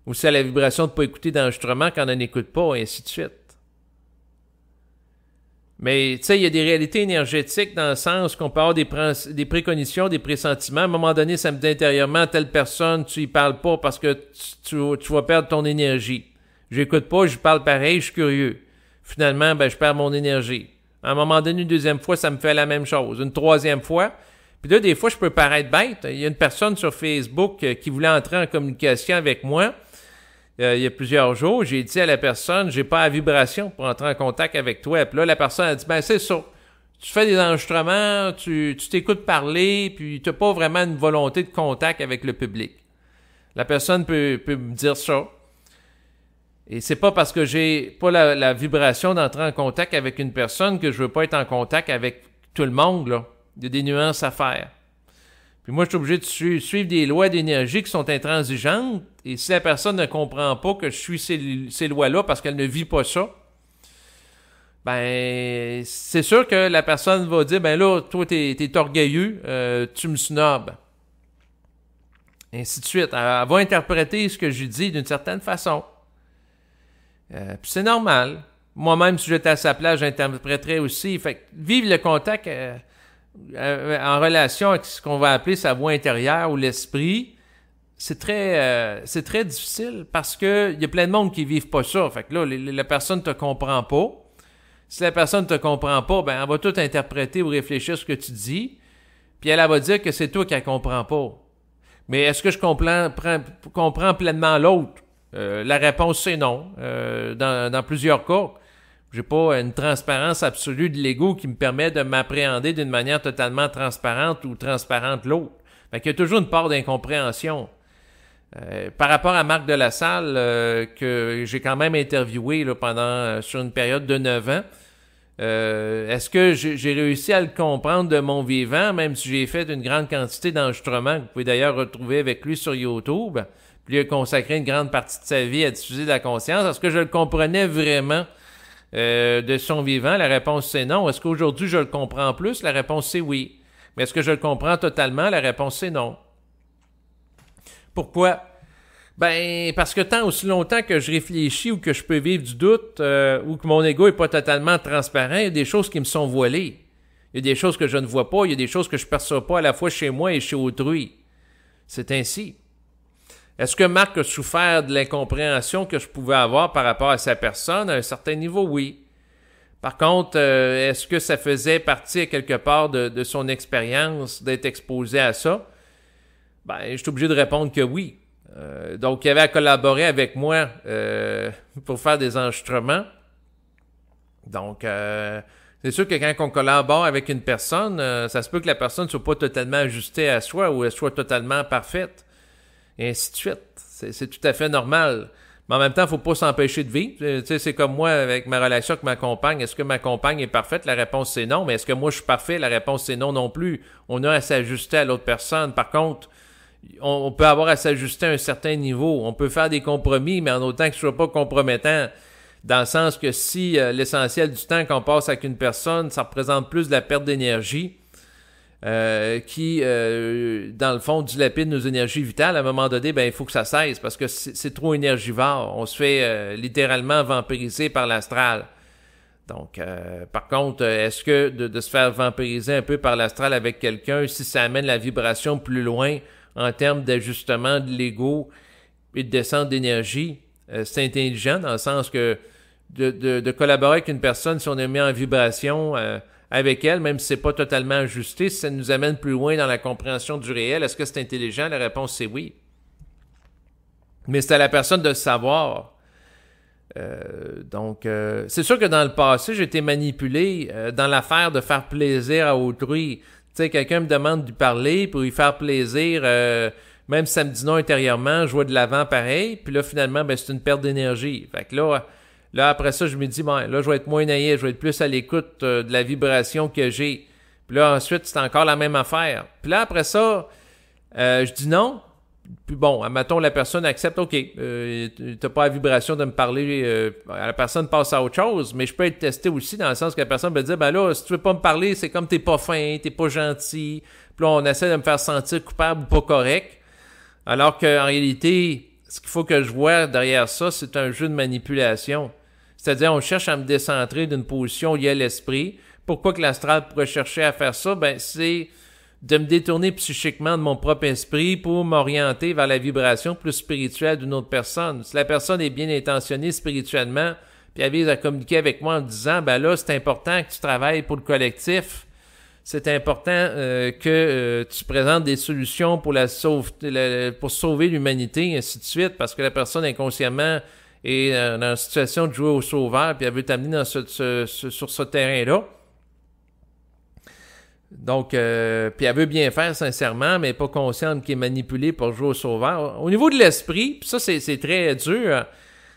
Ou elle a la vibration de ne pas écouter d'enregistrement, qu'elle n'en écoute pas, et ainsi de suite. Mais tu sais, il y a des réalités énergétiques dans le sens qu'on peut avoir des, des préconitions, des pressentiments. À un moment donné, ça me dit intérieurement, telle personne, tu y parles pas parce que tu vas perdre ton énergie. J'écoute pas, je parle pareil, je suis curieux. Finalement, ben, je perds mon énergie. À un moment donné, une deuxième fois, ça me fait la même chose. Une troisième fois. Puis là, des fois, je peux paraître bête. Il y a une personne sur Facebook euh, qui voulait entrer en communication avec moi. Euh, il y a plusieurs jours, j'ai dit à la personne, j'ai pas la vibration pour entrer en contact avec toi. Puis là, la personne a dit, ben c'est ça. Tu fais des enregistrements, tu t'écoutes parler, puis tu n'as pas vraiment une volonté de contact avec le public. La personne peut, peut me dire ça. Et c'est pas parce que j'ai pas la, vibration d'entrer en contact avec une personne que je veux pas être en contact avec tout le monde, là. Il y a des nuances à faire. Puis moi, je suis obligé de suivre des lois d'énergie qui sont intransigeantes. Et si la personne ne comprend pas que je suis ces, lois-là parce qu'elle ne vit pas ça, ben, c'est sûr que la personne va dire, ben là, toi, t'es es orgueilleux, euh, tu me snobs. Ainsi de suite. Elle, va interpréter ce que je dis d'une certaine façon. Euh, c'est normal. Moi-même, si j'étais à sa place, j'interpréterais aussi. Fait vivre le contact euh, en relation avec ce qu'on va appeler sa voix intérieure ou l'esprit, c'est très, c'est très difficile parce que il y a plein de monde qui vivent pas ça. Fait que là, la personne te comprend pas. Si la personne te comprend pas, ben elle va tout interpréter ou réfléchir ce que tu dis, puis elle, va dire que c'est toi qui la comprends pas. Mais est-ce que je comprends, comprends pleinement l'autre? Euh, la réponse, c'est non. Euh, dans, plusieurs cas, j'ai pas une transparence absolue de l'ego qui me permet de m'appréhender d'une manière totalement transparente ou transparente l'autre. Fait qu'il y a toujours une part d'incompréhension. Euh, par rapport à Marc de la Salle, que j'ai quand même interviewé là, pendant sur une période de 9 ans, est-ce que j'ai réussi à le comprendre de mon vivant, même si j'ai fait une grande quantité d'enregistrements que vous pouvez d'ailleurs retrouver avec lui sur YouTube? Puis il a consacré une grande partie de sa vie à diffuser de la conscience? Est-ce que je le comprenais vraiment euh, de son vivant? La réponse c'est non. Est-ce qu'aujourd'hui je le comprends plus? La réponse c'est oui. Mais est-ce que je le comprends totalement? La réponse c'est non. Pourquoi? Ben, parce que tant aussi longtemps que je réfléchis ou que je peux vivre du doute euh, ou que mon ego est pas totalement transparent, il y a des choses qui me sont voilées. Il y a des choses que je ne vois pas, il y a des choses que je ne perçois pas à la fois chez moi et chez autrui. C'est ainsi. Est-ce que Marc a souffert de l'incompréhension que je pouvais avoir par rapport à sa personne? À un certain niveau, oui. Par contre, euh, est-ce que ça faisait partie quelque part de, son expérience d'être exposé à ça? Ben, je suis obligé de répondre que oui. Euh, donc, il avait à collaborer avec moi euh, pour faire des enregistrements. Donc, c'est sûr que quand on collabore avec une personne, ça se peut que la personne ne soit pas totalement ajustée à soi ou elle soit totalement parfaite. Et ainsi de suite. C'est tout à fait normal. Mais en même temps, il faut pas s'empêcher de vivre. Sais, c'est comme moi avec ma relation avec ma compagne. Est-ce que ma compagne est parfaite? La réponse c'est non. Mais est-ce que moi je suis parfait? La réponse c'est non non plus. On a à s'ajuster à l'autre personne. Par contre, on, peut avoir à s'ajuster à un certain niveau. On peut faire des compromis, mais en autant que ce soit pas compromettant. Dans le sens que si euh, l'essentiel du temps qu'on passe avec une personne, ça représente plus de la perte d'énergie, euh, qui, euh, dans le fond, dilapide nos énergies vitales, à un moment donné, ben, il faut que ça cesse parce que c'est trop énergivore. On se fait euh, littéralement vampiriser par l'astral. Donc, par contre, est-ce que de, se faire vampiriser un peu par l'astral avec quelqu'un, si ça amène la vibration plus loin en termes d'ajustement de l'ego et de descente d'énergie, c'est intelligent dans le sens que de, de, collaborer avec une personne, si on est mis en vibration, avec elle, même si c'est pas totalement ajusté, si ça nous amène plus loin dans la compréhension du réel, est-ce que c'est intelligent? La réponse c'est oui. Mais c'est à la personne de savoir. Euh, donc, euh, c'est sûr que dans le passé, j'ai été manipulé euh, dans l'affaire de faire plaisir à autrui. Tu sais, quelqu'un me demande de parler pour lui faire plaisir, même si ça me dit non intérieurement, je vois de l'avant pareil. Puis là, finalement, ben, c'est une perte d'énergie. Fait que là, Là, après ça, je me dis, bon, là, je vais être moins naïf, je vais être plus à l'écoute euh, de la vibration que j'ai. Puis là, ensuite, c'est encore la même affaire. Puis là, après ça, euh, je dis non. Puis bon, admettons, la personne accepte, OK, euh, t'as pas la vibration de me parler, euh, la personne passe à autre chose, mais je peux être testé aussi dans le sens que la personne me dire, ben là, si tu veux pas me parler, c'est comme t'es pas fin, t'es pas gentil. Puis là, on essaie de me faire sentir coupable ou pas correct. Alors qu'en réalité, ce qu'il faut que je vois derrière ça, c'est un jeu de manipulation. C'est-à-dire, on cherche à me décentrer d'une position liée à l'esprit. Pourquoi que l'astral pourrait chercher à faire ça? Ben, c'est de me détourner psychiquement de mon propre esprit pour m'orienter vers la vibration plus spirituelle d'une autre personne. Si la personne est bien intentionnée spirituellement, puis elle vise à communiquer avec moi en disant, ben là, c'est important que tu travailles pour le collectif. C'est important euh, que euh, tu présentes des solutions pour la sauve, pour sauver l'humanité, et ainsi de suite, parce que la personne inconsciemment et euh, dans une situation de jouer au sauveur, puis elle veut t'amener dans sur ce terrain-là. Donc, euh, puis elle veut bien faire sincèrement, mais pas consciente qu'il est manipulé pour jouer au sauveur. Au niveau de l'esprit, ça c'est très dur,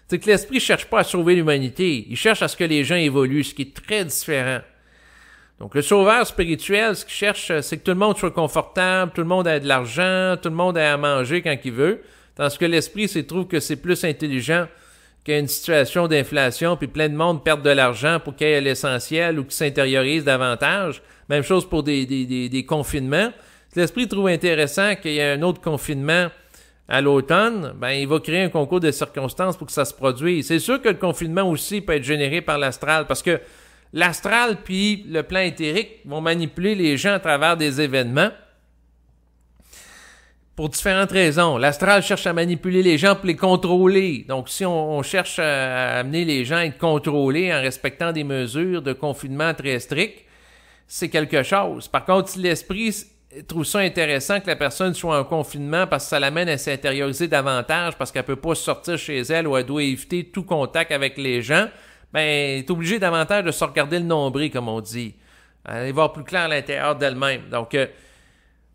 c'est que l'esprit cherche pas à sauver l'humanité, il cherche à ce que les gens évoluent, ce qui est très différent. Donc le sauveur spirituel, ce qu'il cherche, c'est que tout le monde soit confortable, tout le monde ait de l'argent, tout le monde ait à manger quand il veut, tandis que l'esprit, c'est trouve que c'est plus intelligent qu'il y a une situation d'inflation, puis plein de monde perd de l'argent pour qu'il y ait l'essentiel ou qu'il s'intériorise davantage. Même chose pour des, des, des, confinements. Si l'esprit trouve intéressant qu'il y ait un autre confinement à l'automne, ben, il va créer un concours de circonstances pour que ça se produise. C'est sûr que le confinement aussi peut être généré par l'astral, parce que l'astral puis le plan éthérique vont manipuler les gens à travers des événements pour différentes raisons. L'astral cherche à manipuler les gens pour les contrôler. Donc, si on, cherche à, amener les gens à être contrôlés en respectant des mesures de confinement très strictes, c'est quelque chose. Par contre, si l'esprit trouve ça intéressant que la personne soit en confinement parce que ça l'amène à s'intérioriser davantage parce qu'elle peut pas sortir chez elle ou elle doit éviter tout contact avec les gens, ben, elle est obligée davantage de se regarder le nombril, comme on dit. Aller voir plus clair à l'intérieur d'elle-même. Donc, euh,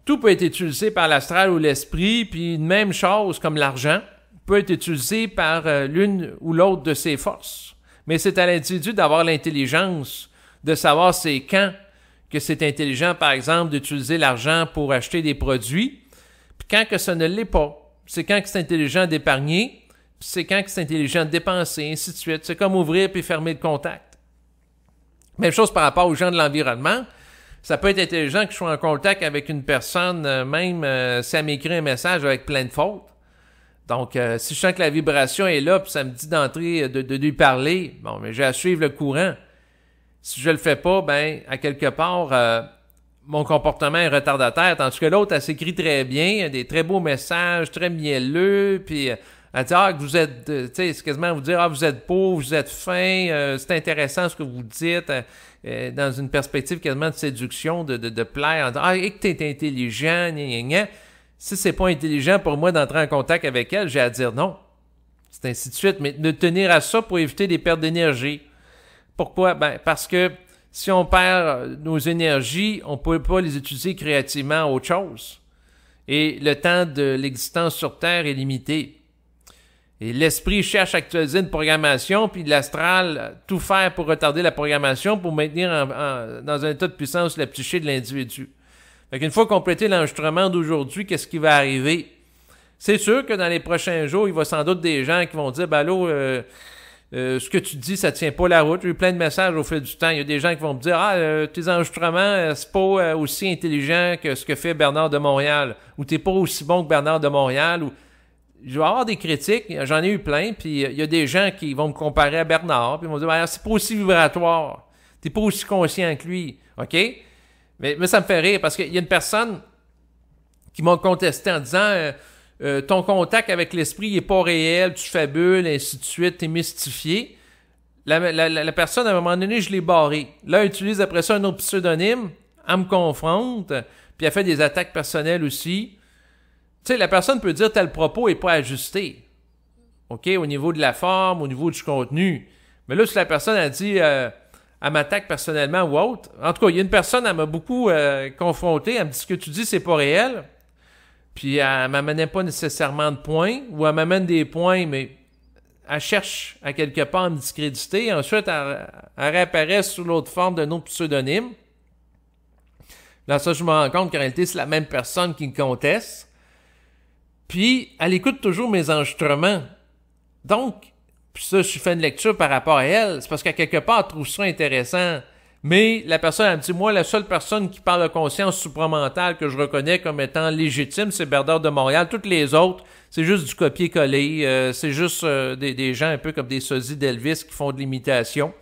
tout peut être utilisé par l'astral ou l'esprit, puis une même chose comme l'argent peut être utilisé par euh, l'une ou l'autre de ses forces. Mais c'est à l'individu d'avoir l'intelligence de savoir c'est quand que c'est intelligent, par exemple, d'utiliser l'argent pour acheter des produits, puis quand que ça ne l'est pas. C'est quand que c'est intelligent d'épargner, puis c'est quand que c'est intelligent de dépenser, ainsi de suite. C'est comme ouvrir puis fermer le contact. Même chose par rapport aux gens de l'environnement ça peut être intelligent que je sois en contact avec une personne, euh, même euh, si elle m'écrit un message avec plein de fautes. Donc, euh, si je sens que la vibration est là, puis ça me dit d'entrer, de, lui parler, bon, mais j'ai à suivre le courant. Si je le fais pas, ben, à quelque part, mon comportement est retardataire, tandis que l'autre, elle s'écrit très bien, des très beaux messages, très mielleux, puis euh, elle dit ah que vous êtes, euh, tu sais, c'est quasiment vous dire ah vous êtes pauvre, vous êtes fin, euh, c'est intéressant ce que vous dites, dans une perspective quasiment de séduction, de, de, de plaire, en disant ah et que t'es intelligent, gna, gna, gna. Si c'est pas intelligent pour moi d'entrer en contact avec elle, j'ai à dire non. C'est ainsi de suite, mais de tenir à ça pour éviter des pertes d'énergie. Pourquoi? Ben, parce que si on perd nos énergies, on ne peut pas les utiliser créativement à autre chose. Et le temps de l'existence sur Terre est limité. Et l'esprit cherche à actualiser une programmation, puis l'astral tout faire pour retarder la programmation pour maintenir dans un état de puissance la psyché de l'individu. Fait qu'une fois complété l'enregistrement d'aujourd'hui, qu'est-ce qui va arriver? C'est sûr que dans les prochains jours, il va sans doute des gens qui vont dire, ben là, euh, euh, ce que tu dis, ça tient pas la route. J'ai eu plein de messages au fil du temps. Il y a des gens qui vont me dire Ah, euh, tes enregistrements, euh, c'est pas aussi intelligent que ce que fait Bernard de Montréal. Ou t'es pas aussi bon que Bernard de Montréal. Ou je vais avoir des critiques, j'en ai eu plein, puis il y a des gens qui vont me comparer à Bernard, puis ils vont dire ah, c'est pas aussi vibratoire. T'es pas aussi conscient que lui. OK? Mais, mais ça me fait rire parce qu'il y a une personne qui m'a contesté en disant euh, ton contact avec l'esprit n'est pas réel, tu fabules, ainsi de suite, tu es mystifié. La, personne, à un moment donné, je l'ai barré. Là, elle utilise après ça un autre pseudonyme, elle me confronte, puis elle fait des attaques personnelles aussi. Tu sais, la personne peut dire tel propos n'est pas ajusté. OK, au niveau de la forme, au niveau du contenu. Mais là, si la personne a dit euh, elle m'attaque personnellement ou autre, en tout cas, il y a une personne, elle m'a beaucoup euh, confronté, elle me dit ce que tu dis, c'est pas réel. Puis elle m'amenait pas nécessairement de points, ou elle m'amène des points, mais elle cherche à quelque part à me discréditer. Ensuite, elle, réapparaît sous l'autre forme d'un autre pseudonyme. Là, ça, je me rends compte qu'en réalité, c'est la même personne qui me conteste. Puis, elle écoute toujours mes enregistrements. Donc, puis ça, je fais une lecture par rapport à elle. C'est parce qu'à quelque part, elle trouve ça intéressant. Mais la personne, elle me dit, moi, la seule personne qui parle de conscience supramentale que je reconnais comme étant légitime, c'est Bernard de Montréal. Toutes les autres, c'est juste du copier-coller. Euh, c'est juste euh, des, des, gens un peu comme des sosies d'Elvis qui font de l'imitation.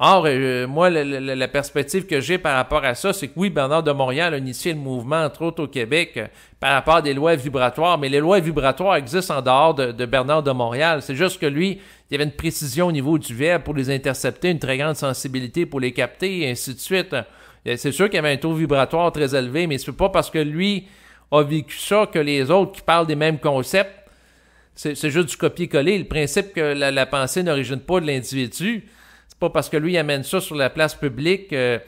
Or, euh, moi, la, perspective que j'ai par rapport à ça, c'est que oui, Bernard de Montréal a initié le mouvement, entre autres au Québec, par rapport à des lois vibratoires, mais les lois vibratoires existent en dehors de, Bernard de Montréal. C'est juste que lui, il y avait une précision au niveau du verbe pour les intercepter, une très grande sensibilité pour les capter, et ainsi de suite. Euh, c'est sûr qu'il y avait un taux vibratoire très élevé, mais c'est pas parce que lui a vécu ça que les autres qui parlent des mêmes concepts, c'est juste du copier-coller. Le principe que la, pensée n'origine pas de l'individu, c'est pas parce que lui amène ça sur la place publique, euh,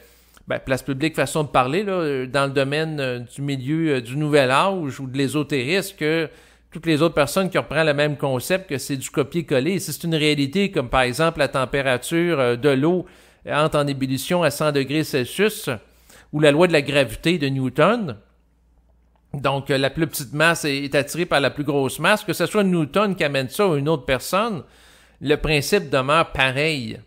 ben, place publique, façon de parler, là, dans le domaine euh, du milieu du nouvel âge ou de l'ésotérisme, que toutes les autres personnes qui reprennent le même concept que c'est du copier-coller. Si c'est une réalité, comme par exemple la température euh, de l'eau entre en ébullition à 100 degrés Celsius, ou la loi de la gravité de Newton, donc euh, la plus petite masse est attirée par la plus grosse masse, que ce soit Newton qui amène ça ou une autre personne, le principe demeure pareil.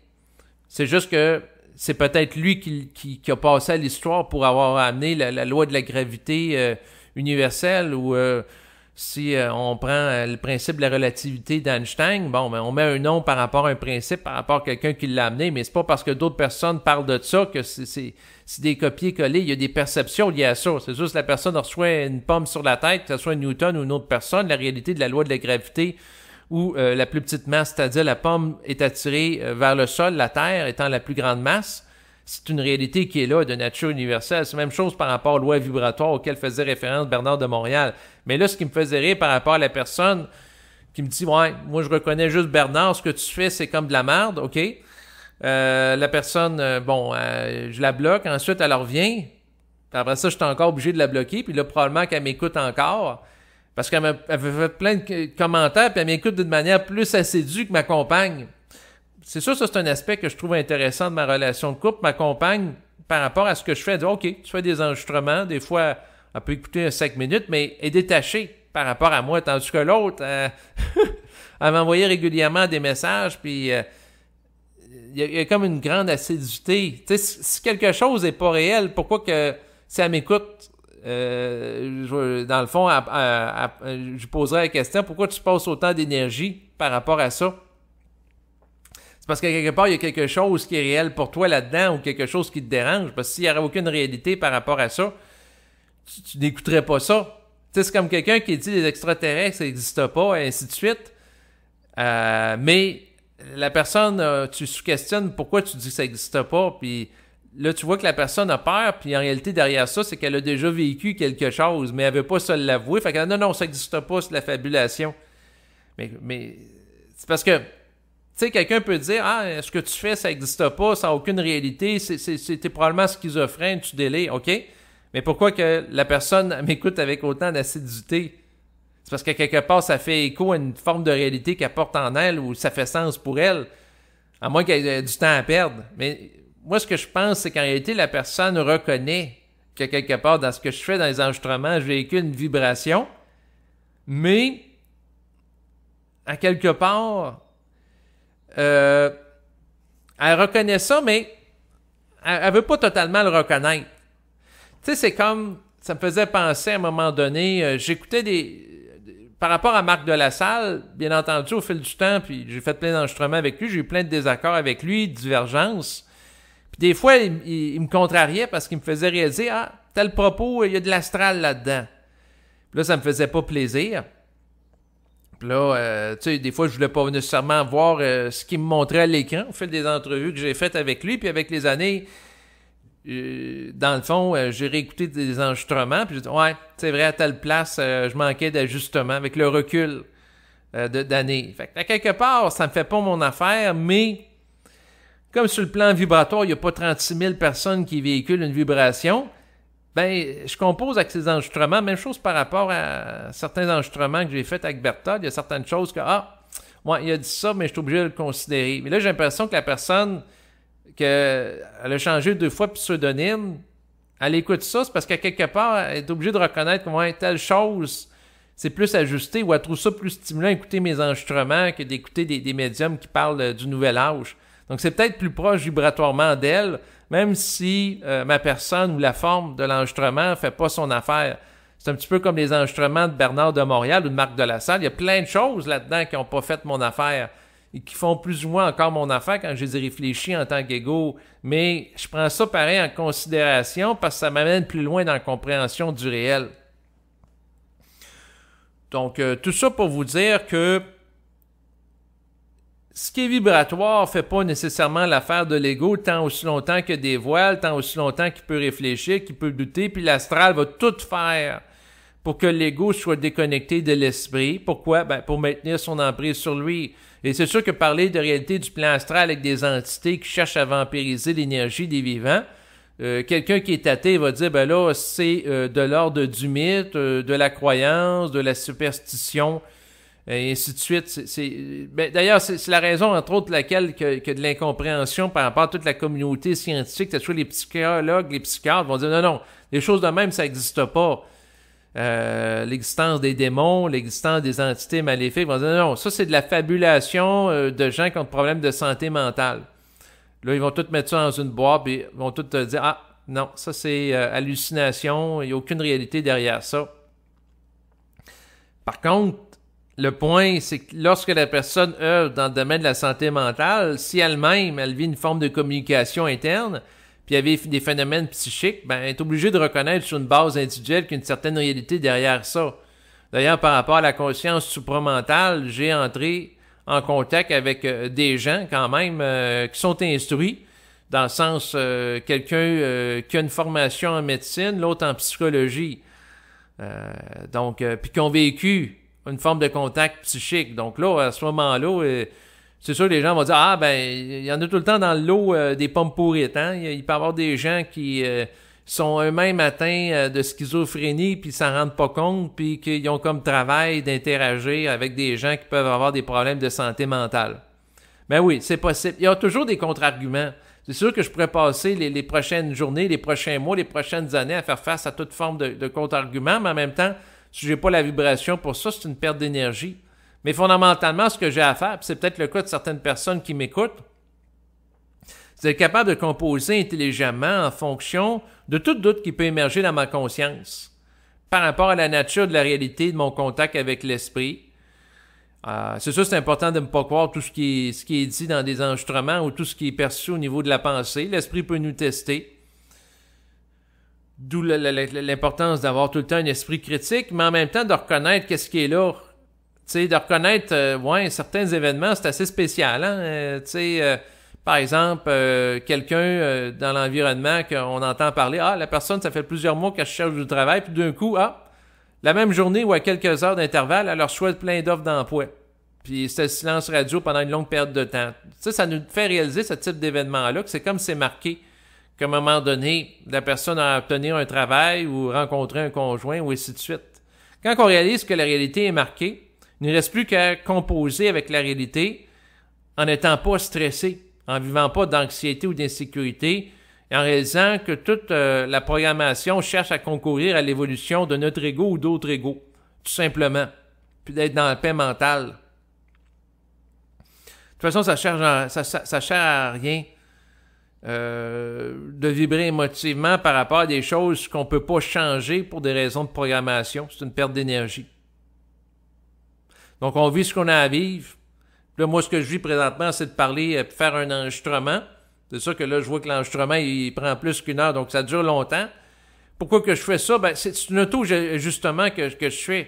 C'est juste que c'est peut-être lui qui, a passé à l'histoire pour avoir amené la, loi de la gravité euh, universelle ou si euh, on prend euh, le principe de la relativité d'Einstein, bon, ben, on met un nom par rapport à un principe, par rapport à quelqu'un qui l'a amené, mais c'est pas parce que d'autres personnes parlent de ça que c'est des copier-coller. Il y a des perceptions liées à ça. C'est juste la personne reçoit une pomme sur la tête, que ce soit Newton ou une autre personne, la réalité de la loi de la gravité où euh, la plus petite masse, c'est-à-dire la pomme est attirée vers le sol, la Terre étant la plus grande masse, c'est une réalité qui est là, de nature universelle. C'est la même chose par rapport aux lois vibratoires auxquelles faisait référence Bernard de Montréal. Mais là, ce qui me faisait rire par rapport à la personne qui me dit Ouais, moi je reconnais juste Bernard, ce que tu fais, c'est comme de la merde, OK? Euh, la personne, euh, bon, euh, je la bloque, ensuite elle revient. après ça, je suis encore obligé de la bloquer, puis là, probablement qu'elle m'écoute encore. Parce qu'elle m'a fait plein de commentaires, puis elle m'écoute d'une manière plus assidue que ma compagne c'est sûr, ça c'est un aspect que je trouve intéressant de ma relation de couple. Ma compagne, par rapport à ce que je fais, dit OK, tu fais des enregistrements, des fois, elle peut écouter 5 minutes, mais est détachée par rapport à moi, tandis que l'autre, euh, elle m'envoyait régulièrement des messages, puis euh, il y, a comme une grande assiduité. Tu sais, si quelque chose n'est pas réel, pourquoi que si elle m'écoute, euh, dans le fond, je poserais la question pourquoi tu passes autant d'énergie par rapport à ça? c'est parce qu'à quelque part, il y a quelque chose qui est réel pour toi là-dedans ou quelque chose qui te dérange. Parce que s'il n'y aurait aucune réalité par rapport à ça, tu, n'écouterais pas ça. C'est comme quelqu'un qui dit les extraterrestres, ça n'existe pas, et ainsi de suite. Euh, mais la personne, euh, tu sous-questionnes pourquoi tu dis que ça n'existe pas, puis là, tu vois que la personne a peur, puis en réalité, derrière ça, c'est qu'elle a déjà vécu quelque chose, mais elle veut pas se l'avouer. Fait qu'elle non, non, ça n'existe pas, c'est de la fabulation. Mais, c'est parce que tu sais, quelqu'un peut dire Ah, ce que tu fais, ça n'existe pas, ça n'a aucune réalité, c'était probablement schizophrène, tu délais, OK? Mais pourquoi que la personne m'écoute avec autant d'assiduité? C'est parce que quelque part, ça fait écho à une forme de réalité qu'elle porte en elle ou ça fait sens pour elle, à moins qu'elle ait du temps à perdre. Mais moi, ce que je pense, c'est qu'en réalité, la personne reconnaît que quelque part, dans ce que je fais dans les enregistrements, je véhicule une vibration, mais à quelque part, euh, elle reconnaît ça, mais elle, elle veut pas totalement le reconnaître. Tu sais, c'est comme, ça me faisait penser à un moment donné, euh, j'écoutais des, par rapport à Marc de la Salle, bien entendu, au fil du temps, puis j'ai fait plein d'enregistrements avec lui, j'ai eu plein de désaccords avec lui, divergences. Puis des fois, il, me contrariait parce qu'il me faisait réaliser, ah, tel propos, il y a de l'astral là-dedans. Puis là, ça me faisait pas plaisir. Puis là, euh, tu sais, des fois, je voulais pas nécessairement voir euh, ce qu'il me montrait à l'écran au fil des entrevues que j'ai faites avec lui. Puis avec les années, euh, dans le fond, j'ai réécouté des enregistrements. Puis j'ai dit, ouais, c'est vrai, à telle place, je manquais d'ajustement avec le recul d'années. Fait que, à quelque part, ça me fait pas mon affaire, mais comme sur le plan vibratoire, il n'y a pas 36 000 personnes qui véhiculent une vibration, ben, je compose avec ces enregistrements. Même chose par rapport à certains enregistrements que j'ai faits avec Bertha. Il y a certaines choses que, ah, moi, il a dit ça, mais je suis obligé de le considérer. Mais là, j'ai l'impression que la personne, que, elle a changé deux fois de pseudonyme, elle écoute ça, c'est parce qu'à quelque part, elle est obligée de reconnaître que, ouais, telle chose, c'est plus ajusté ou elle trouve ça plus stimulant d'écouter mes enregistrements que d'écouter des, des médiums qui parlent euh, du nouvel âge. Donc, c'est peut-être plus proche vibratoirement d'elle même si euh, ma personne ou la forme de l'enregistrement ne fait pas son affaire. C'est un petit peu comme les enregistrements de Bernard de Montréal ou de Marc de la Salle. Il y a plein de choses là-dedans qui n'ont pas fait mon affaire et qui font plus ou moins encore mon affaire quand je les ai réfléchis en tant qu'ego. Mais je prends ça pareil en considération parce que ça m'amène plus loin dans la compréhension du réel. Donc, euh, tout ça pour vous dire que ce qui est vibratoire fait pas nécessairement l'affaire de l'ego tant aussi longtemps que des voiles, tant aussi longtemps qu'il peut réfléchir, qu'il peut douter, puis l'astral va tout faire pour que l'ego soit déconnecté de l'esprit. Pourquoi? Ben, pour maintenir son emprise sur lui. Et c'est sûr que parler de réalité du plan astral avec des entités qui cherchent à vampiriser l'énergie des vivants, euh, quelqu'un qui est athée va dire, ben là, c'est euh, de l'ordre du mythe, euh, de la croyance, de la superstition, et ainsi de suite. C'est, ben, d'ailleurs, c'est, la raison, entre autres, laquelle que, que de l'incompréhension par rapport à toute la communauté scientifique, soit les psychologues, les psychiatres, vont dire non, non, les choses de même, ça n'existe pas. Euh, l'existence des démons, l'existence des entités maléfiques, vont dire non, ça c'est de la fabulation euh, de gens qui ont des problèmes de santé mentale. Là, ils vont tout mettre ça dans une boîte et ils vont tout te dire ah non, ça c'est euh, hallucination, il n'y a aucune réalité derrière ça. Par contre, le point, c'est que lorsque la personne œuvre dans le domaine de la santé mentale, si elle-même, elle vit une forme de communication interne, puis elle vit des phénomènes psychiques, ben, elle est obligée de reconnaître sur une base individuelle qu'il y a une certaine réalité derrière ça. D'ailleurs, par rapport à la conscience supramentale, j'ai entré en contact avec euh, des gens quand même euh, qui sont instruits, dans le sens euh, quelqu'un qui a une formation en médecine, l'autre en psychologie. donc, puis qui ont vécu une forme de contact psychique. Donc là, à ce moment-là, euh, c'est sûr les gens vont dire Ah, ben, il y en a tout le temps dans l'eau euh, des pommes pourrites. Hein? Il peut y avoir des gens qui euh, sont eux-mêmes atteints de schizophrénie, puis s'en rendent pas compte, puis qu'ils ont comme travail d'interagir avec des gens qui peuvent avoir des problèmes de santé mentale. Ben oui, c'est possible. Il y a toujours des contre-arguments. C'est sûr que je pourrais passer les, prochaines journées, les prochains mois, les prochaines années à faire face à toute forme de, de contre-arguments, mais en même temps, si j'ai pas la vibration pour ça, c'est une perte d'énergie. Mais fondamentalement, ce que j'ai à faire, c'est peut-être le cas de certaines personnes qui m'écoutent, c'est être capable de composer intelligemment en fonction de tout doute qui peut émerger dans ma conscience par rapport à la nature de la réalité de mon contact avec l'esprit, Euh, c'est sûr, c'est important de ne pas croire tout ce qui est dit dans des enregistrements ou tout ce qui est perçu au niveau de la pensée. L'esprit peut nous tester. D'où l'importance d'avoir tout le temps un esprit critique, mais en même temps de reconnaître qu'est-ce qui est là. Tu sais, de reconnaître, euh, ouais, certains événements, c'est assez spécial. Hein? Euh, sais, par exemple, quelqu'un dans l'environnement qu'on entend parler, ah, la personne, ça fait plusieurs mois qu'elle cherche du travail, puis d'un coup, ah, la même journée ou à quelques heures d'intervalle, elle reçoit plein d'offres d'emploi. Puis c'était silence radio pendant une longue période de temps. Ça, ça nous fait réaliser ce type d'événement-là, que c'est comme c'est marqué qu'à un moment donné, la personne a obtenu un travail ou rencontré un conjoint ou ainsi de suite. Quand on réalise que la réalité est marquée, il ne reste plus qu'à composer avec la réalité en n'étant pas stressé, en vivant pas d'anxiété ou d'insécurité, et en réalisant que toute euh, la programmation cherche à concourir à l'évolution de notre ego ou d'autres égos, tout simplement, puis d'être dans la paix mentale. De toute façon, ça cherche ça, sert à rien euh, de vibrer émotivement par rapport à des choses qu'on ne peut pas changer pour des raisons de programmation. C'est une perte d'énergie. Donc, on vit ce qu'on a à vivre. Là, moi, ce que je vis présentement, c'est de parler, de faire un enregistrement c'est sûr que là, je vois que l'enregistrement, il prend plus qu'une heure, donc ça dure longtemps. Pourquoi que je fais ça? Ben, c'est une auto-ajustement que, que je fais.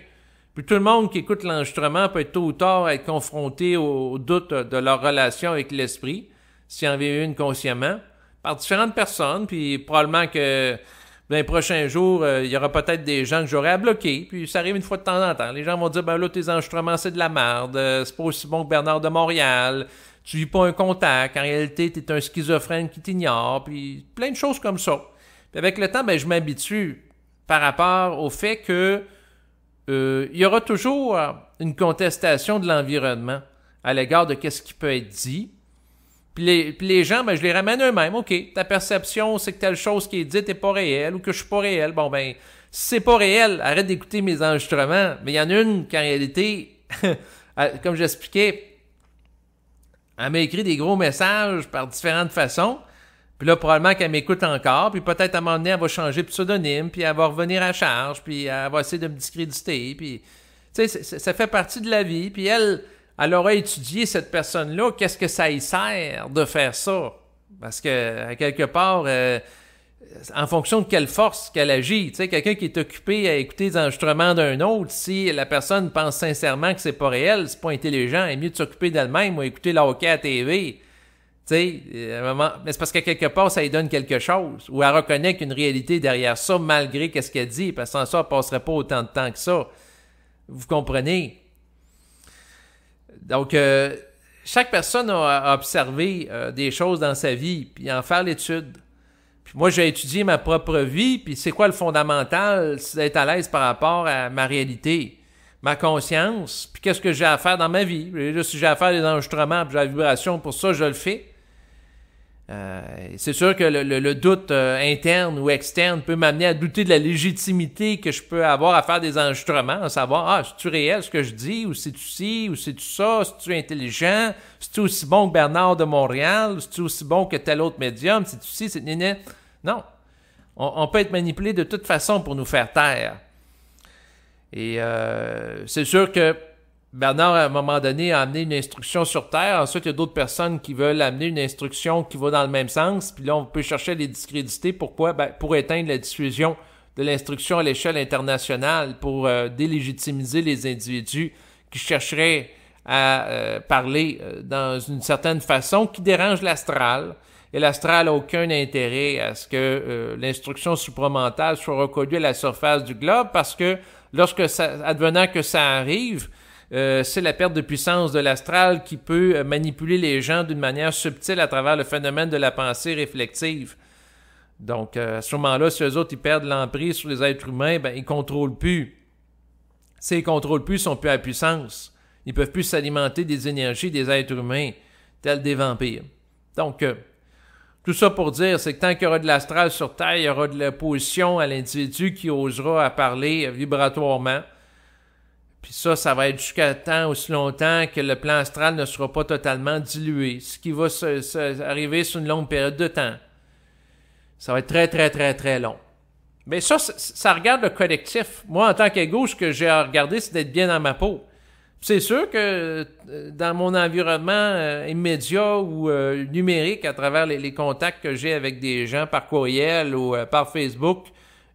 Puis tout le monde qui écoute l'enregistrement peut être tôt ou tard être confronté au, doute de leur relation avec l'esprit, s'il y en avait une consciemment, par différentes personnes, puis probablement que dans les prochains jours, euh, il y aura peut-être des gens que j'aurai à bloquer, puis ça arrive une fois de temps en temps. Les gens vont dire, ben là, tes enregistrements, c'est de la merde, euh, c'est pas aussi bon que Bernard de Montréal, tu vis pas un contact, en réalité, tu es un schizophrène qui t'ignore, puis plein de choses comme ça. Puis avec le temps, ben, je m'habitue par rapport au fait que euh, il y aura toujours une contestation de l'environnement à l'égard de qu'est-ce qui peut être dit. Puis les, gens, ben, je les ramène eux-mêmes. OK, ta perception, c'est que telle chose qui est dite n'est pas réelle ou que je suis pas réel. Bon, ben, si c'est pas réel, arrête d'écouter mes enregistrements. Mais il y en a une qu'en réalité, comme j'expliquais, elle m'a écrit des gros messages par différentes façons. Puis là, probablement qu'elle m'écoute encore, puis peut-être à un moment donné, elle va changer de pseudonyme, puis elle va revenir à charge, puis elle va essayer de me discréditer, puis... Tu sais, ça fait partie de la vie, puis elle, elle aura étudié cette personne-là, qu'est-ce que ça y sert de faire ça? Parce que, à quelque part, euh, en fonction de quelle force qu'elle agit. Tu sais, quelqu'un qui est occupé à écouter les enregistrements d'un autre, si la personne pense sincèrement que c'est pas réel, c'est pas intelligent, il est mieux de s'occuper d'elle-même ou écouter la hockey à TV. Tu sais, mais c'est parce qu'à quelque part, ça lui donne quelque chose. Ou elle reconnaît qu'une réalité derrière ça, malgré qu'est-ce qu'elle dit, parce que sans ça, elle passerait pas autant de temps que ça. Vous comprenez? Donc, euh, chaque personne a, observé euh, des choses dans sa vie, puis en faire l'étude. Puis moi, j'ai étudié ma propre vie, puis c'est quoi le fondamental, c'est d'être à l'aise par rapport à ma réalité, ma conscience, puis qu'est-ce que j'ai à faire dans ma vie. si j'ai à faire des enregistrements, puis j'ai la vibration, pour ça, je le fais. Euh, c'est sûr que le, doute euh, interne ou externe peut m'amener à douter de la légitimité que je peux avoir à faire des enregistrements, à savoir, ah, c'est-tu réel ce que je dis, ou c'est-tu ci, ou c'est-tu ça, c'est-tu intelligent, c'est-tu aussi bon que Bernard de Montréal, c'est-tu aussi bon que tel autre médium, c'est-tu ci, c'est. Non. On, peut être manipulé de toute façon pour nous faire taire. Et euh, c'est sûr que Bernard, à un moment donné, a amené une instruction sur Terre. Ensuite, il y a d'autres personnes qui veulent amener une instruction qui va dans le même sens. Puis là, on peut chercher à les discréditer. Pourquoi? Ben, pour éteindre la diffusion de l'instruction à l'échelle internationale, pour euh, délégitimiser les individus qui chercheraient à euh, parler dans une certaine façon qui dérange l'astral et l'astral n'a aucun intérêt à ce que euh, l'instruction supramentale soit reconnue à la surface du globe parce que lorsque ça, advenant que ça arrive, euh, c'est la perte de puissance de l'astral qui peut euh, manipuler les gens d'une manière subtile à travers le phénomène de la pensée réflexive. Donc, à ce moment-là, si eux autres perdent l'emprise sur les êtres humains, ben, ils contrôlent plus. S'ils contrôlent plus, ils sont plus à puissance. Ils peuvent plus s'alimenter des énergies des êtres humains, tels des vampires. Donc, tout ça pour dire, c'est que tant qu'il y aura de l'astral sur Terre, il y aura de l'opposition à l'individu qui osera parler vibratoirement. Puis ça, ça va être jusqu'à temps aussi longtemps que le plan astral ne sera pas totalement dilué, ce qui va arriver sur une longue période de temps. Ça va être très, très, très, très long. Mais ça, ça regarde le collectif. Moi, en tant qu'égo, ce que j'ai à regarder, c'est d'être bien dans ma peau. C'est sûr que euh, dans mon environnement euh, immédiat ou euh, numérique, à travers les, contacts que j'ai avec des gens par courriel ou par Facebook,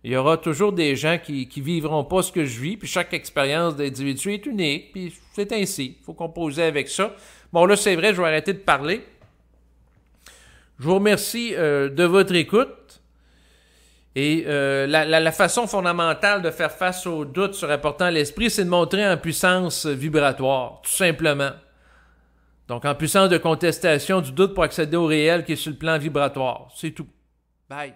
il y aura toujours des gens qui, qui vivront pas ce que je vis, puis chaque expérience d'individu est unique, puis c'est ainsi. Il faut composer avec ça. Bon, là, c'est vrai, je vais arrêter de parler. Je vous remercie de votre écoute. Et euh, la, façon fondamentale de faire face aux doutes sur important l'esprit, c'est de montrer en puissance vibratoire, tout simplement. Donc en puissance de contestation du doute pour accéder au réel qui est sur le plan vibratoire. C'est tout. Bye.